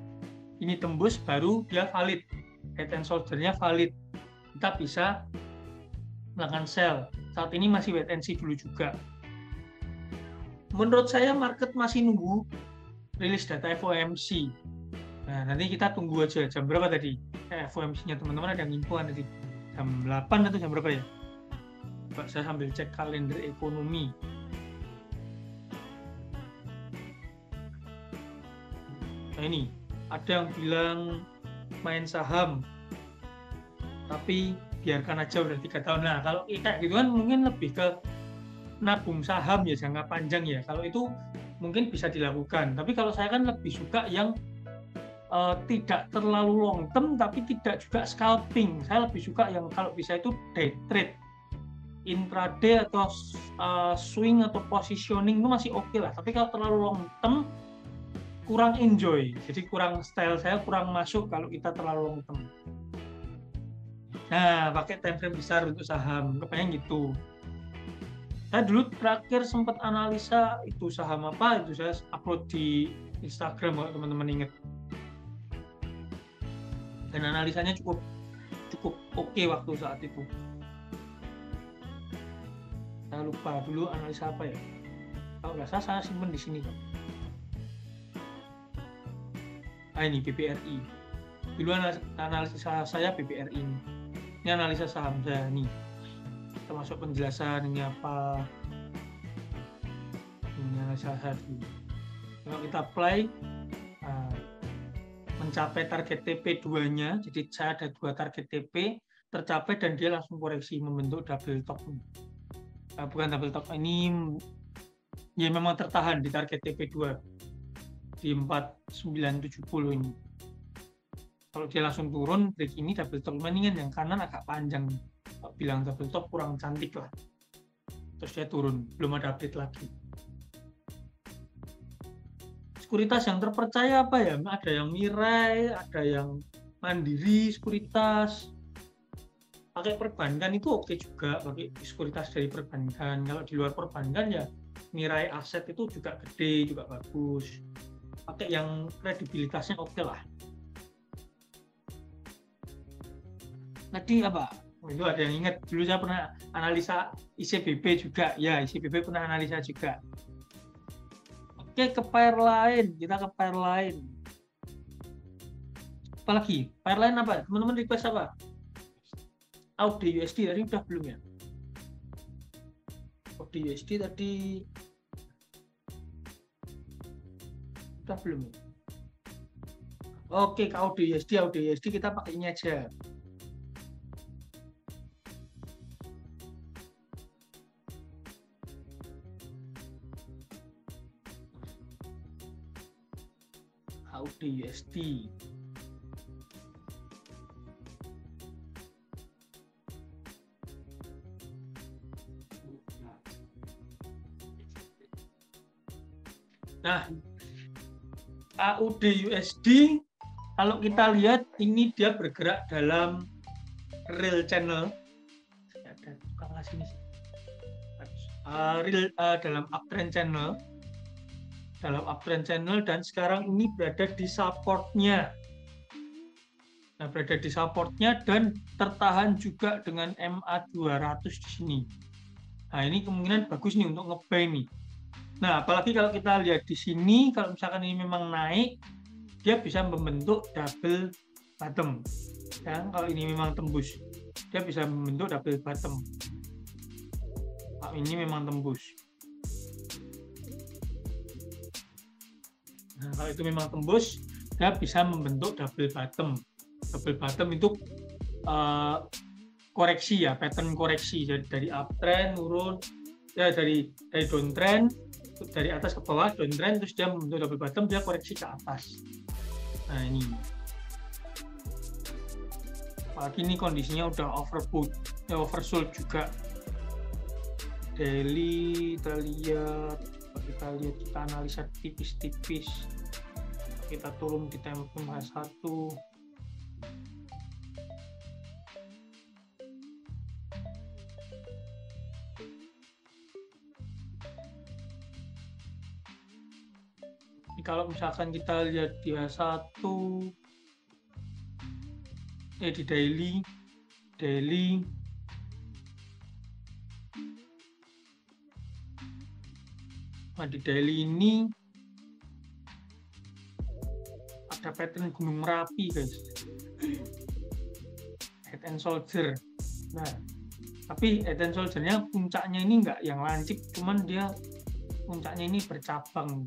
ini tembus baru dia valid, head and shoulder-nya valid. Kita bisa melakukan sell. Saat ini masih wait and see dulu juga menurut saya market masih nunggu rilis data FOMC. Nah, nanti kita tunggu aja jam berapa tadi? Eh, FOMC-nya teman-teman ada yang info nanti jam 8 atau jam berapa ya? Coba saya sambil cek kalender ekonomi. Nah ini, ada yang bilang main saham, tapi biarkan aja udah tiga tahun. Nah kalau kayak gitu kan mungkin lebih ke nabung saham ya jangka panjang ya. Kalau itu mungkin bisa dilakukan. Tapi kalau saya kan lebih suka yang uh, tidak terlalu long term tapi tidak juga scalping. Saya lebih suka yang kalau bisa itu day trade. Intraday atau uh, swing atau positioning itu masih oke okay lah. Tapi kalau terlalu long term kurang enjoy. Jadi kurang style saya kurang masuk kalau kita terlalu long term. Nah pakai time frame besar untuk saham. Kepengen gitu saya dulu terakhir sempat analisa itu saham apa itu saya upload di Instagram kalau teman-teman ingat. Dan analisanya cukup cukup oke okay waktu saat itu. Saya lupa dulu analisa apa ya. Kalau nggak salah saya simpen di sini ah ini BPRI dulu analisa saya BPRI ini. Ini analisa saham saya nih termasuk penjelasan apa ini. Dulu kalau kita apply uh, mencapai target TP 2 nya jadi saya ada dua target TP tercapai dan dia langsung koreksi membentuk double top. Uh, bukan double top ini ya memang tertahan di target TP2 di 4970 ini. Kalau dia langsung turun break ini double top. Ini kan yang kanan agak panjang bilang double top kurang cantik lah. Terus dia turun belum ada update lagi. Sekuritas yang terpercaya apa ya? Ada yang Mirai ada yang Mandiri sekuritas. Pakai perbankan itu oke juga pakai sekuritas dari perbankan. Kalau di luar perbankan ya nilai aset itu juga gede juga bagus. Pakai yang kredibilitasnya oke lah. Tadi apa itu ada yang ingat. Dulu saya pernah analisa ICBP juga. Ya ICBP pernah analisa juga. Oke ke pair lain. Kita ke pair lain. Apalagi pair lain apa? Teman-teman request apa? Audi USD tadi udah belum ya? Audi USD tadi udah belum ya? Oke, ke Audi USD, USD kita pakai ini aja. USD. Nah, AUD USD kalau kita lihat ini dia bergerak dalam real channel. Ada tukang sini uh, real uh, dalam uptrend channel dalam uptrend channel dan sekarang ini berada di supportnya nah berada di supportnya dan tertahan juga dengan MA 200 di sini nah ini kemungkinan bagus nih untuk ngebuy nih Nah, apalagi kalau kita lihat di sini, kalau misalkan ini memang naik, dia bisa membentuk double bottom. Ya, kalau ini memang tembus, dia bisa membentuk double bottom. Kalau ini memang tembus. Nah, kalau itu memang tembus, dia bisa membentuk double bottom. Double bottom itu uh, koreksi ya, pattern koreksi. Jadi dari uptrend turun, ya dari dari downtrend dari atas ke bawah downtrend terus dia membentuk double bottom dia koreksi ke atas. Nah ini. Apalagi ini kondisinya udah overbought ya oversold juga. Daily kita lihat kita lihat kita analisa tipis-tipis. Kita turun di time frame H1 kalau misalkan kita lihat di H1 eh di daily daily nah di daily ini ada pattern gunung merapi guys. Head and shoulder. Nah tapi head and shouldernya puncaknya ini enggak yang lancip cuman dia puncaknya ini bercabang.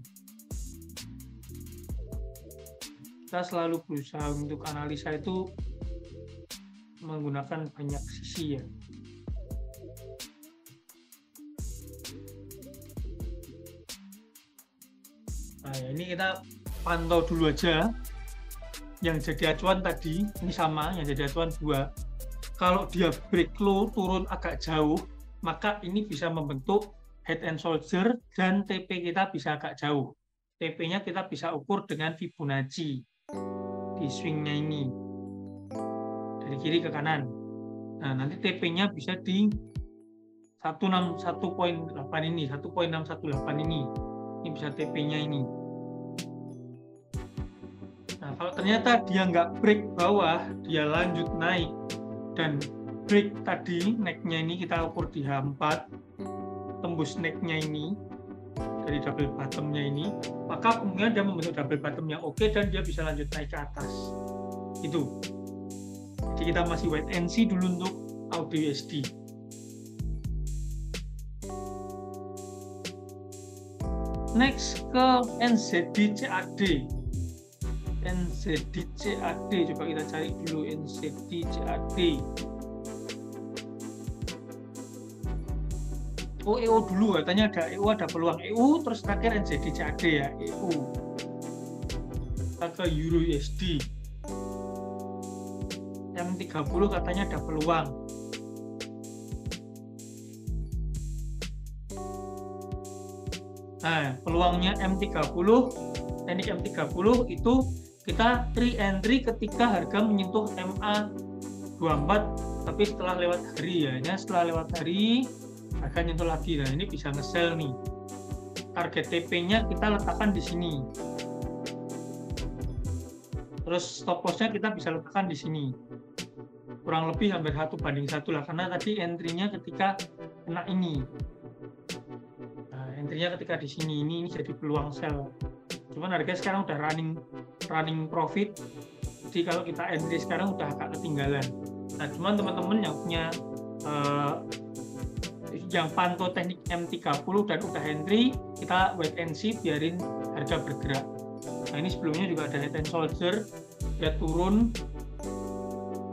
Kita selalu berusaha untuk analisa itu menggunakan banyak sisi ya. Nah, ini kita pantau dulu aja. Yang jadi acuan tadi, ini sama, yang jadi acuan dua. Kalau dia break low, turun agak jauh, maka ini bisa membentuk head and shoulder dan TP kita bisa agak jauh. TP-nya kita bisa ukur dengan Fibonacci di swingnya ini dari kiri ke kanan nah nanti TP-nya bisa di 161.8 ini 1.618 ini ini bisa TP-nya ini kalau ternyata dia nggak break bawah dia lanjut naik. Dan break tadi necknya ini kita ukur di H4 tembus necknya ini dari double bottomnya ini maka kemudian dia membentuk double bottom yang oke dan dia bisa lanjut naik ke atas. Itu. Jadi kita masih wait and see dulu untuk audio next ke NZD CAD NZD CAD coba kita cari dulu NZD CAD oh EO dulu katanya ada EO ada peluang. EU terus terakhir NZD CAD ya EU kita Euro USD M30 katanya ada peluang. Nah, peluangnya M30, teknik M30 itu kita tri entry ketika harga menyentuh MA 24 tapi setelah lewat hari ya, ya setelah lewat hari harga nyentuh lagi. Nah, ini bisa nge-sell nih. Target TP-nya kita letakkan di sini. Terus stop loss-nya kita bisa letakkan di sini. Kurang lebih hampir satu banding satu lah karena tadi entry-nya ketika kena ini entry-nya ketika di sini ini, ini jadi peluang sell cuman harga sekarang udah running running profit. Jadi kalau kita entry sekarang udah agak ketinggalan. Nah cuman teman-teman yang punya uh, yang pantau teknik M30 dan udah entry kita wait and see biarin harga bergerak. Nah ini sebelumnya juga ada head and shoulder. Dia turun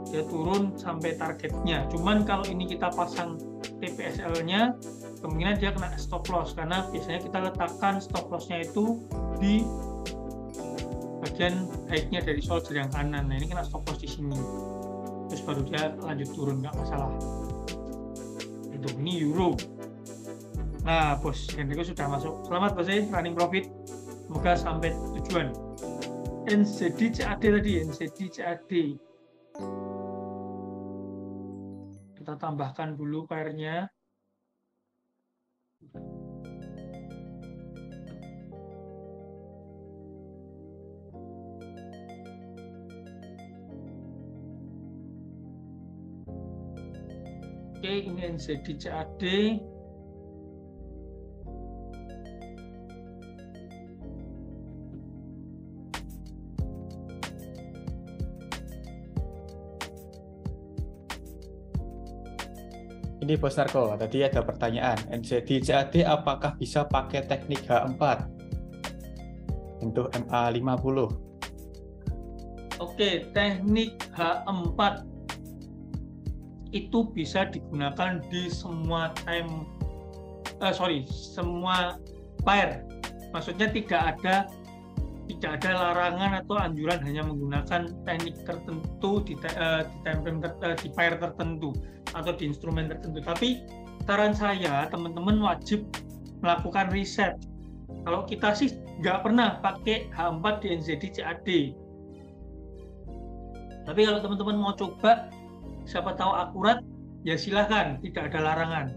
dia turun sampai targetnya. Cuman kalau ini kita pasang TPSL nya kemungkinan dia kena stop loss karena biasanya kita letakkan stop lossnya itu di bagian baiknya dari shoulder yang kanan. Nah ini kena stop loss di sini. Terus baru dia lanjut turun nggak masalah. Itu ini euro. Nah bos Henrico sudah masuk. Selamat bos eh running profit. Semoga sampai tujuan. NCD CAD tadi NCD CAD kita tambahkan dulu pairnya Oke, ini NZD CAD. Ini Bos Narko, tadi ada pertanyaan. NZD CAD apakah bisa pakai teknik H4 untuk MA50? Oke, teknik H4 itu bisa digunakan di semua time uh, sorry, semua pair. Maksudnya tidak ada tidak ada larangan atau anjuran hanya menggunakan teknik tertentu di, uh, di time frame ter, uh, di pair tertentu atau di instrumen tertentu. Tapi saran saya teman-teman wajib melakukan riset. Kalau kita sih nggak pernah pakai H4 di NZD CAD. Tapi kalau teman-teman mau coba, siapa tahu akurat, ya silahkan, tidak ada larangan.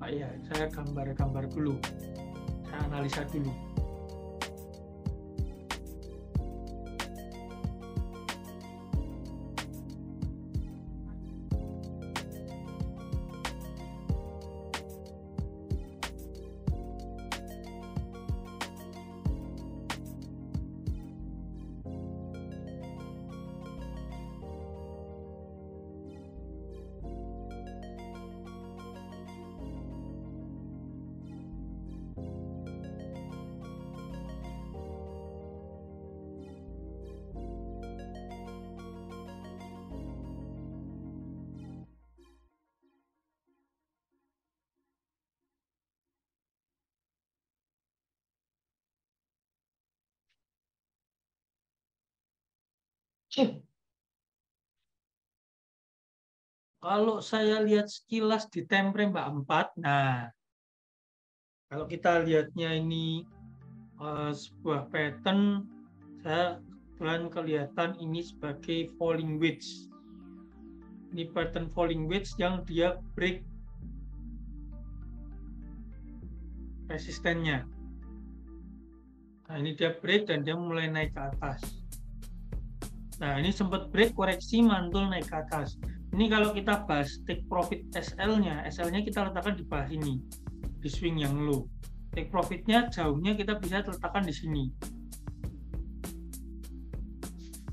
Pak ya, saya gambar-gambar dulu, saya analisa dulu. Kalau saya lihat sekilas di template Mbak 4, nah kalau kita lihatnya ini uh, sebuah pattern, saya kebetulan kelihatan ini sebagai falling wedge. Ini pattern falling wedge yang dia break resistennya. Nah, ini dia break dan dia mulai naik ke atas Nah, ini sempat break, koreksi, mantul, naik ke atas. Ini kalau kita bahas take profit SL-nya, SL-nya kita letakkan di bawah ini, di swing yang low. Take profit-nya jauhnya kita bisa letakkan di sini.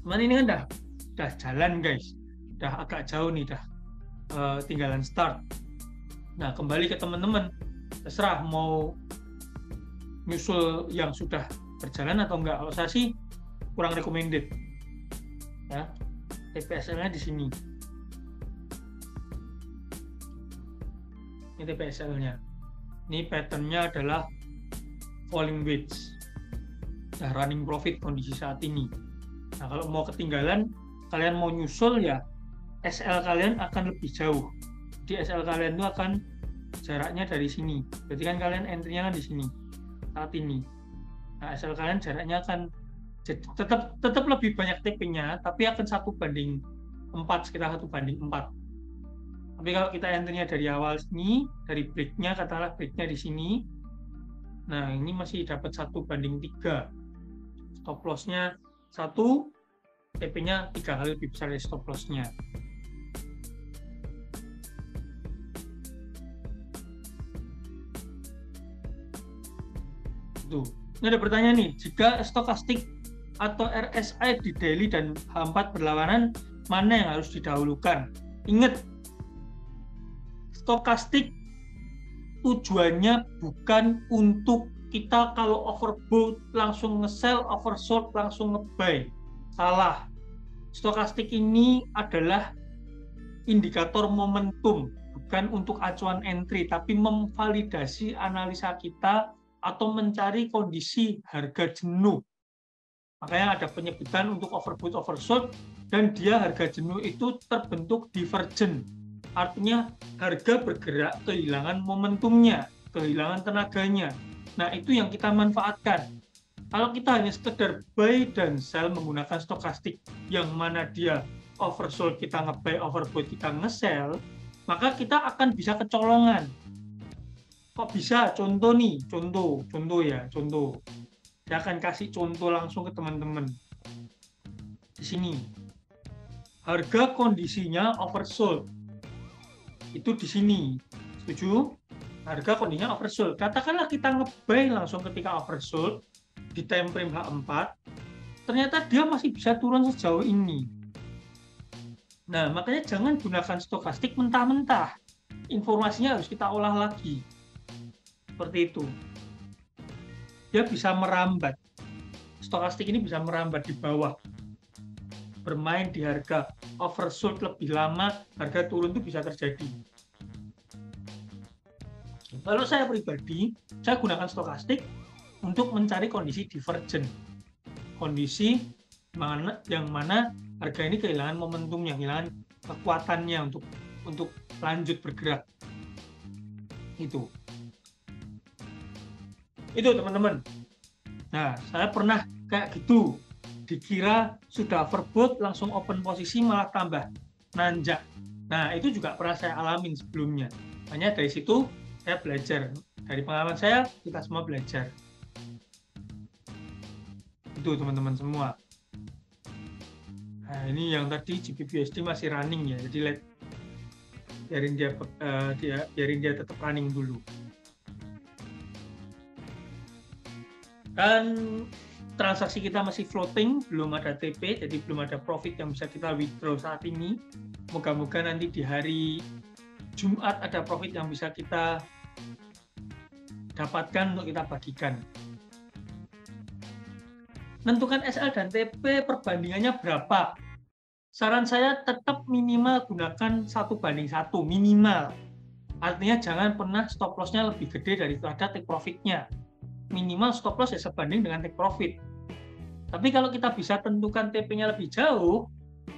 Cuman ini kan dah, dah jalan guys, dah agak jauh nih, dah uh, tinggalan start. Nah, kembali ke teman-teman, terserah mau nyusul yang sudah berjalan atau enggak. Kalau saya sih kurang recommended ya. TPSL-nya di sini. Ini TPSL-nya ini pattern-nya adalah falling wedge nah, running profit kondisi saat ini. Nah kalau mau ketinggalan kalian mau nyusul ya SL kalian akan lebih jauh. Di SL kalian itu akan jaraknya dari sini. Berarti kan kalian entry-nya kan di sini saat ini. Nah SL kalian jaraknya akan jadi tetap tetap lebih banyak TP-nya tapi akan satu banding empat sekitar satu banding empat. Tapi kalau kita entry-nya dari awal sini dari break-nya katakanlah break-nya di sini nah ini masih dapat satu banding tiga. Stop loss-nya satu TP-nya tiga kali lebih besar dari stop loss-nya. Tuh ini ada pertanyaan nih jika stokastik atau RSI di daily dan H4 berlawanan mana yang harus didahulukan. Ingat, stokastik tujuannya bukan untuk kita kalau overbought langsung nge-sell, oversold langsung nge-buy. Salah. Stokastik ini adalah indikator momentum, bukan untuk acuan entry, tapi memvalidasi analisa kita atau mencari kondisi harga jenuh Makanya ada penyebutan untuk overbought oversold dan dia harga jenuh itu terbentuk divergen. Artinya harga bergerak kehilangan momentumnya, kehilangan tenaganya. Nah, itu yang kita manfaatkan. Kalau kita hanya sekedar buy dan sell menggunakan stokastik yang mana dia oversold kita nge-buy, overbought kita nge-sell, maka kita akan bisa kecolongan. Kok bisa? Contoh nih, contoh, contoh ya, contoh saya akan kasih contoh langsung ke teman-teman. Di sini. Harga kondisinya oversold. Itu di sini. Setuju? Harga kondisinya oversold. Katakanlah kita ngebuy langsung ketika oversold di time frame H4 ternyata dia masih bisa turun sejauh ini. Nah makanya jangan gunakan stokastik mentah-mentah. Informasinya harus kita olah lagi. Seperti itu dia bisa merambat. Stokastik ini bisa merambat di bawah. Bermain di harga oversold lebih lama, harga turun itu bisa terjadi. Kalau saya pribadi, saya gunakan stokastik untuk mencari kondisi divergen. Kondisi mana yang mana harga ini kehilangan momentumnya, kehilangan kekuatannya untuk untuk lanjut bergerak. Itu itu teman-teman. Nah saya pernah kayak gitu. Dikira sudah verbot langsung open posisi malah tambah nanjak. Nah itu juga pernah saya alamin sebelumnya. Hanya dari situ saya belajar. Dari pengalaman saya kita semua belajar. Itu teman-teman semua. Nah ini yang tadi GBPSD masih running ya. Jadi let biarin dia, uh, dia biarin dia tetap running dulu dan transaksi kita masih floating, belum ada TP, jadi belum ada profit yang bisa kita withdraw saat ini. Moga-moga nanti di hari Jumat ada profit yang bisa kita dapatkan untuk kita bagikan. Tentukan SL dan TP perbandingannya berapa? Saran saya tetap minimal gunakan satu banding satu minimal. Artinya jangan pernah stop loss-nya lebih gede daripada take profit-nya minimal stop loss ya sebanding dengan take profit. Tapi kalau kita bisa tentukan TP-nya lebih jauh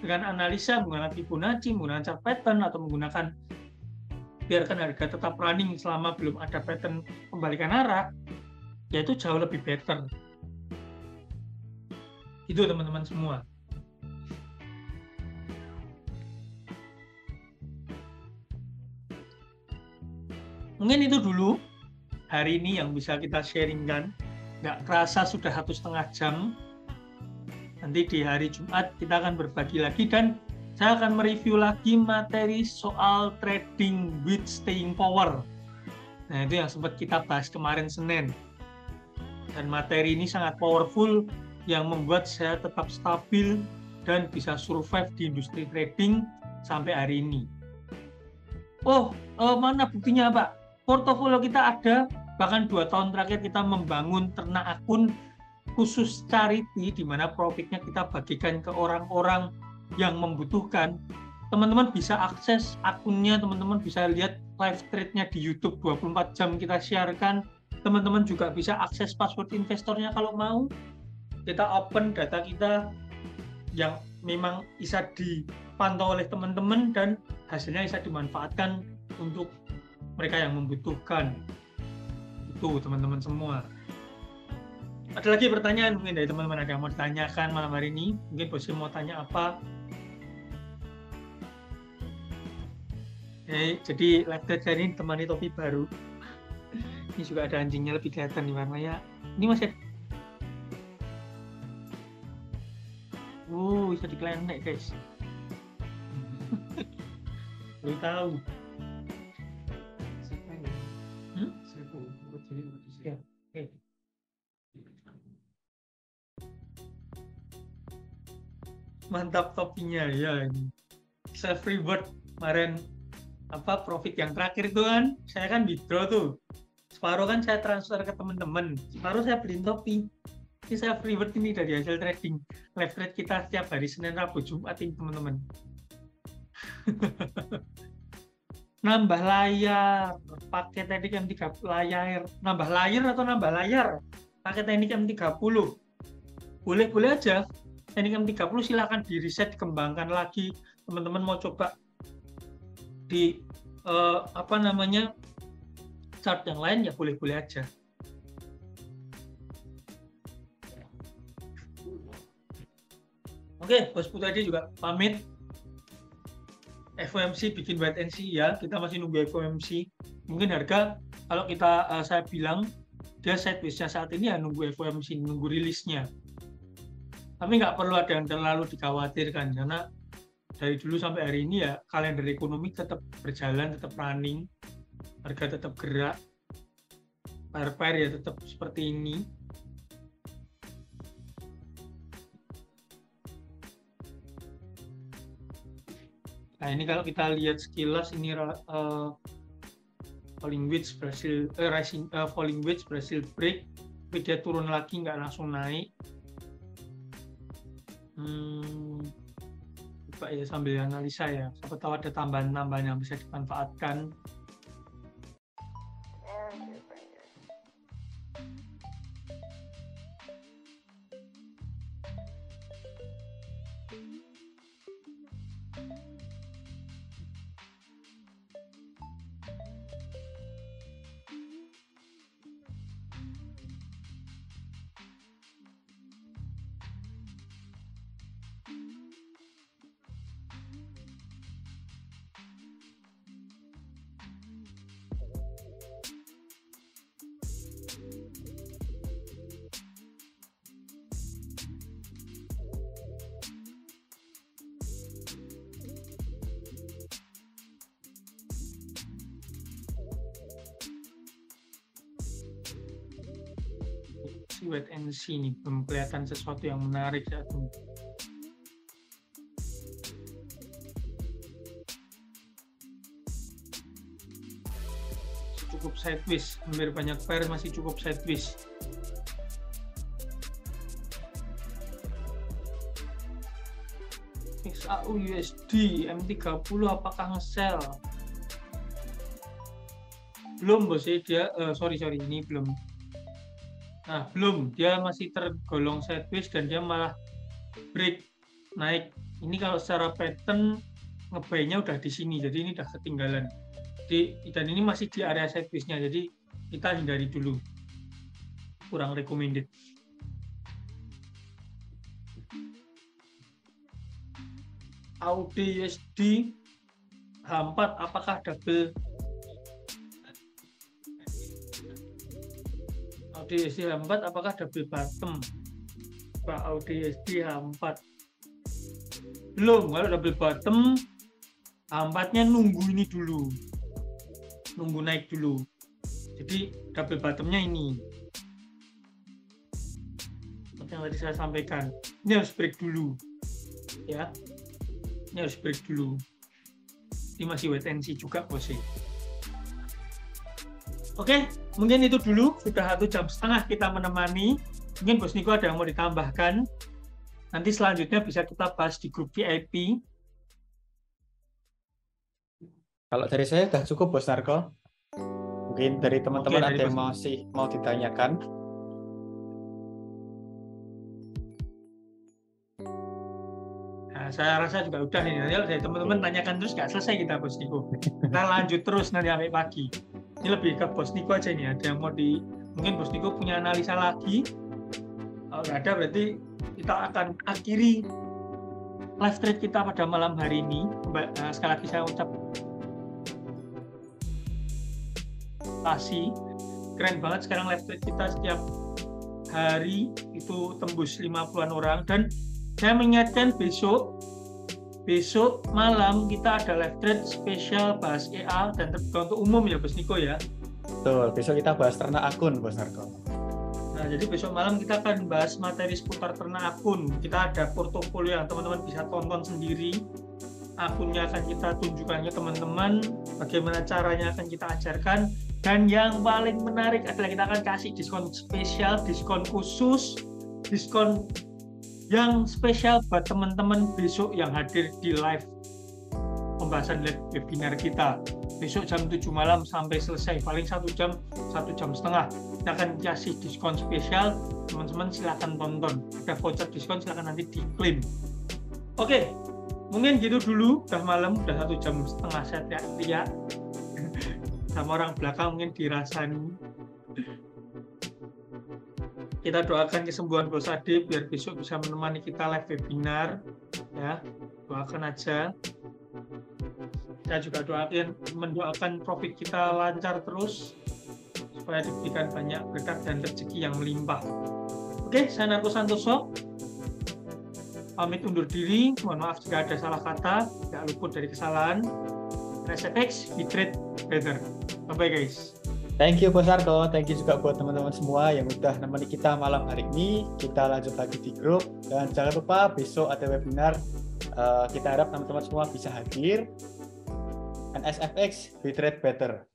dengan analisa menggunakan Fibonacci, menggunakan chart pattern atau menggunakan biarkan harga tetap running selama belum ada pattern pembalikan arah, yaitu jauh lebih better. Itu teman-teman semua. Mungkin itu dulu hari ini yang bisa kita sharingkan. Nggak kerasa sudah satu setengah jam. Nanti di hari Jumat kita akan berbagi lagi dan saya akan mereview lagi materi soal trading with staying power. Nah, itu yang sempat kita bahas kemarin Senin. Dan materi ini sangat powerful yang membuat saya tetap stabil dan bisa survive di industri trading sampai hari ini. Oh, eh, mana buktinya Pak? Portofolio kita ada, bahkan dua tahun terakhir kita membangun ternak akun khusus charity di mana profitnya kita bagikan ke orang-orang yang membutuhkan. Teman-teman bisa akses akunnya, teman-teman bisa lihat live trade-nya di YouTube 24 jam kita siarkan. Teman-teman juga bisa akses password investornya kalau mau. Kita open data kita yang memang bisa dipantau oleh teman-teman dan hasilnya bisa dimanfaatkan untuk mereka yang membutuhkan. Itu teman-teman semua. Ada lagi pertanyaan mungkin dari teman-teman ada yang mau ditanyakan malam hari ini? Mungkin bosnya mau tanya apa? Oke, jadi live chat ini temani topi baru. Ini juga ada anjingnya lebih kelihatan di mana ya. Ini masih Uh, bisa dikelenek guys. Belum tahu. Mantap topinya ya ini. Self reward kemarin apa profit yang terakhir itu kan saya kan withdraw tuh. Separuh kan saya transfer ke teman-teman separuh saya beli topi. Ini self reward ini dari hasil trading. Live trade kita setiap hari Senin Rabu Jumat ini teman-teman nambah layar. Pakai teknik m 3 layar. Nambah layar atau nambah layar? Pakai teknik m 30 boleh boleh aja. Teknik M30 silahkan di reset dikembangkan lagi. Teman-teman mau coba di uh, apa namanya chart yang lain ya boleh-boleh aja. Oke, Bos Putadi juga pamit. FOMC bikin wait and see ya, kita masih nunggu FOMC. Mungkin harga kalau kita uh, saya bilang dia sideways-nya saat ini ya nunggu FOMC, nunggu rilisnya tapi nggak perlu ada yang terlalu dikhawatirkan karena dari dulu sampai hari ini ya kalender ekonomi tetap berjalan, tetap running, harga tetap gerak, pair-pair ya tetap seperti ini. Nah ini kalau kita lihat sekilas ini uh, falling wedge berhasil uh, rising uh, falling wedge berhasil break, tapi dia turun lagi nggak langsung naik. Hmm, coba ya sambil analisa ya. Siapa tahu ada tambahan-tambahan yang bisa dimanfaatkan nih belum kelihatan sesuatu yang menarik saat ini. Cukup sideways hampir banyak pair masih cukup sideways XAU USD M30 apakah nge-sell? Belum bos ya dia uh, sorry sorry ini belum Nah, belum. Dia masih tergolong sideways dan dia malah break naik. Ini kalau secara pattern ngebaynya udah di sini, jadi ini udah ketinggalan. Jadi, dan ini masih di area sideways-nya, jadi kita hindari dulu. Kurang recommended. Audi USD H4 apakah double di SC4 apakah double bottom Pak Audi SD H4 belum kalau double bottom H4 nya nunggu ini dulu. Nunggu naik dulu. Jadi double bottomnya ini. Yang tadi saya sampaikan. Ini harus break dulu. Ya. Ini harus break dulu. Ini masih wait and see juga posisi Oke, mungkin itu dulu. Sudah satu jam setengah kita menemani. Mungkin Bos Niko ada yang mau ditambahkan. Nanti selanjutnya bisa kita bahas di grup VIP. Kalau dari saya sudah cukup, Bos Narko. Mungkin dari teman-teman ada yang masih mau ditanyakan. Nah, saya rasa juga udah nih. Nanti teman-teman tanyakan terus nggak selesai kita Bos Niko. Kita lanjut terus nanti sampai pagi ini lebih ke bos Niko aja ini ada yang mau di mungkin bos Niko punya analisa lagi. Kalau nggak ada berarti kita akan akhiri live trade kita pada malam hari ini. Nah, sekali lagi saya ucap kasih. Keren banget sekarang live trade kita setiap hari itu tembus 50-an orang. Dan saya mengingatkan besok besok malam kita ada live trade spesial bahas EA dan terbuka untuk umum ya Bos Niko ya. Betul, besok kita bahas ternak akun Bos Narko. Nah, jadi besok malam kita akan bahas materi seputar ternak akun. Kita ada portofolio yang teman-teman bisa tonton sendiri. Akunnya akan kita tunjukkan ke teman-teman, bagaimana caranya akan kita ajarkan. Dan yang paling menarik adalah kita akan kasih diskon spesial, diskon khusus, diskon yang spesial buat teman-teman besok yang hadir di live pembahasan webinar kita. Besok jam 7 malam sampai selesai. Paling satu jam satu jam setengah. Kita akan kasih diskon spesial. Teman-teman silahkan tonton. Ada voucher diskon silahkan nanti diklaim. Oke mungkin gitu dulu. Udah malam udah satu jam setengah saya teriak-teriak sama orang belakang mungkin dirasani kita doakan kesembuhan Bos Ade biar besok bisa menemani kita live webinar ya. Doakan aja. Saya juga doakan mendoakan profit kita lancar terus supaya diberikan banyak berkat dan rezeki yang melimpah. Oke saya Narko Santoso. Pamit undur diri. Mohon maaf jika ada salah kata. Tidak luput dari kesalahan. RSFX we trade better. Bye bye guys Thank you Bos Arto, thank you juga buat teman-teman semua yang udah nemani kita malam hari ini. Kita lanjut lagi di grup dan jangan lupa besok ada webinar. Uh, kita harap teman-teman semua bisa hadir. NSFX, we trade better.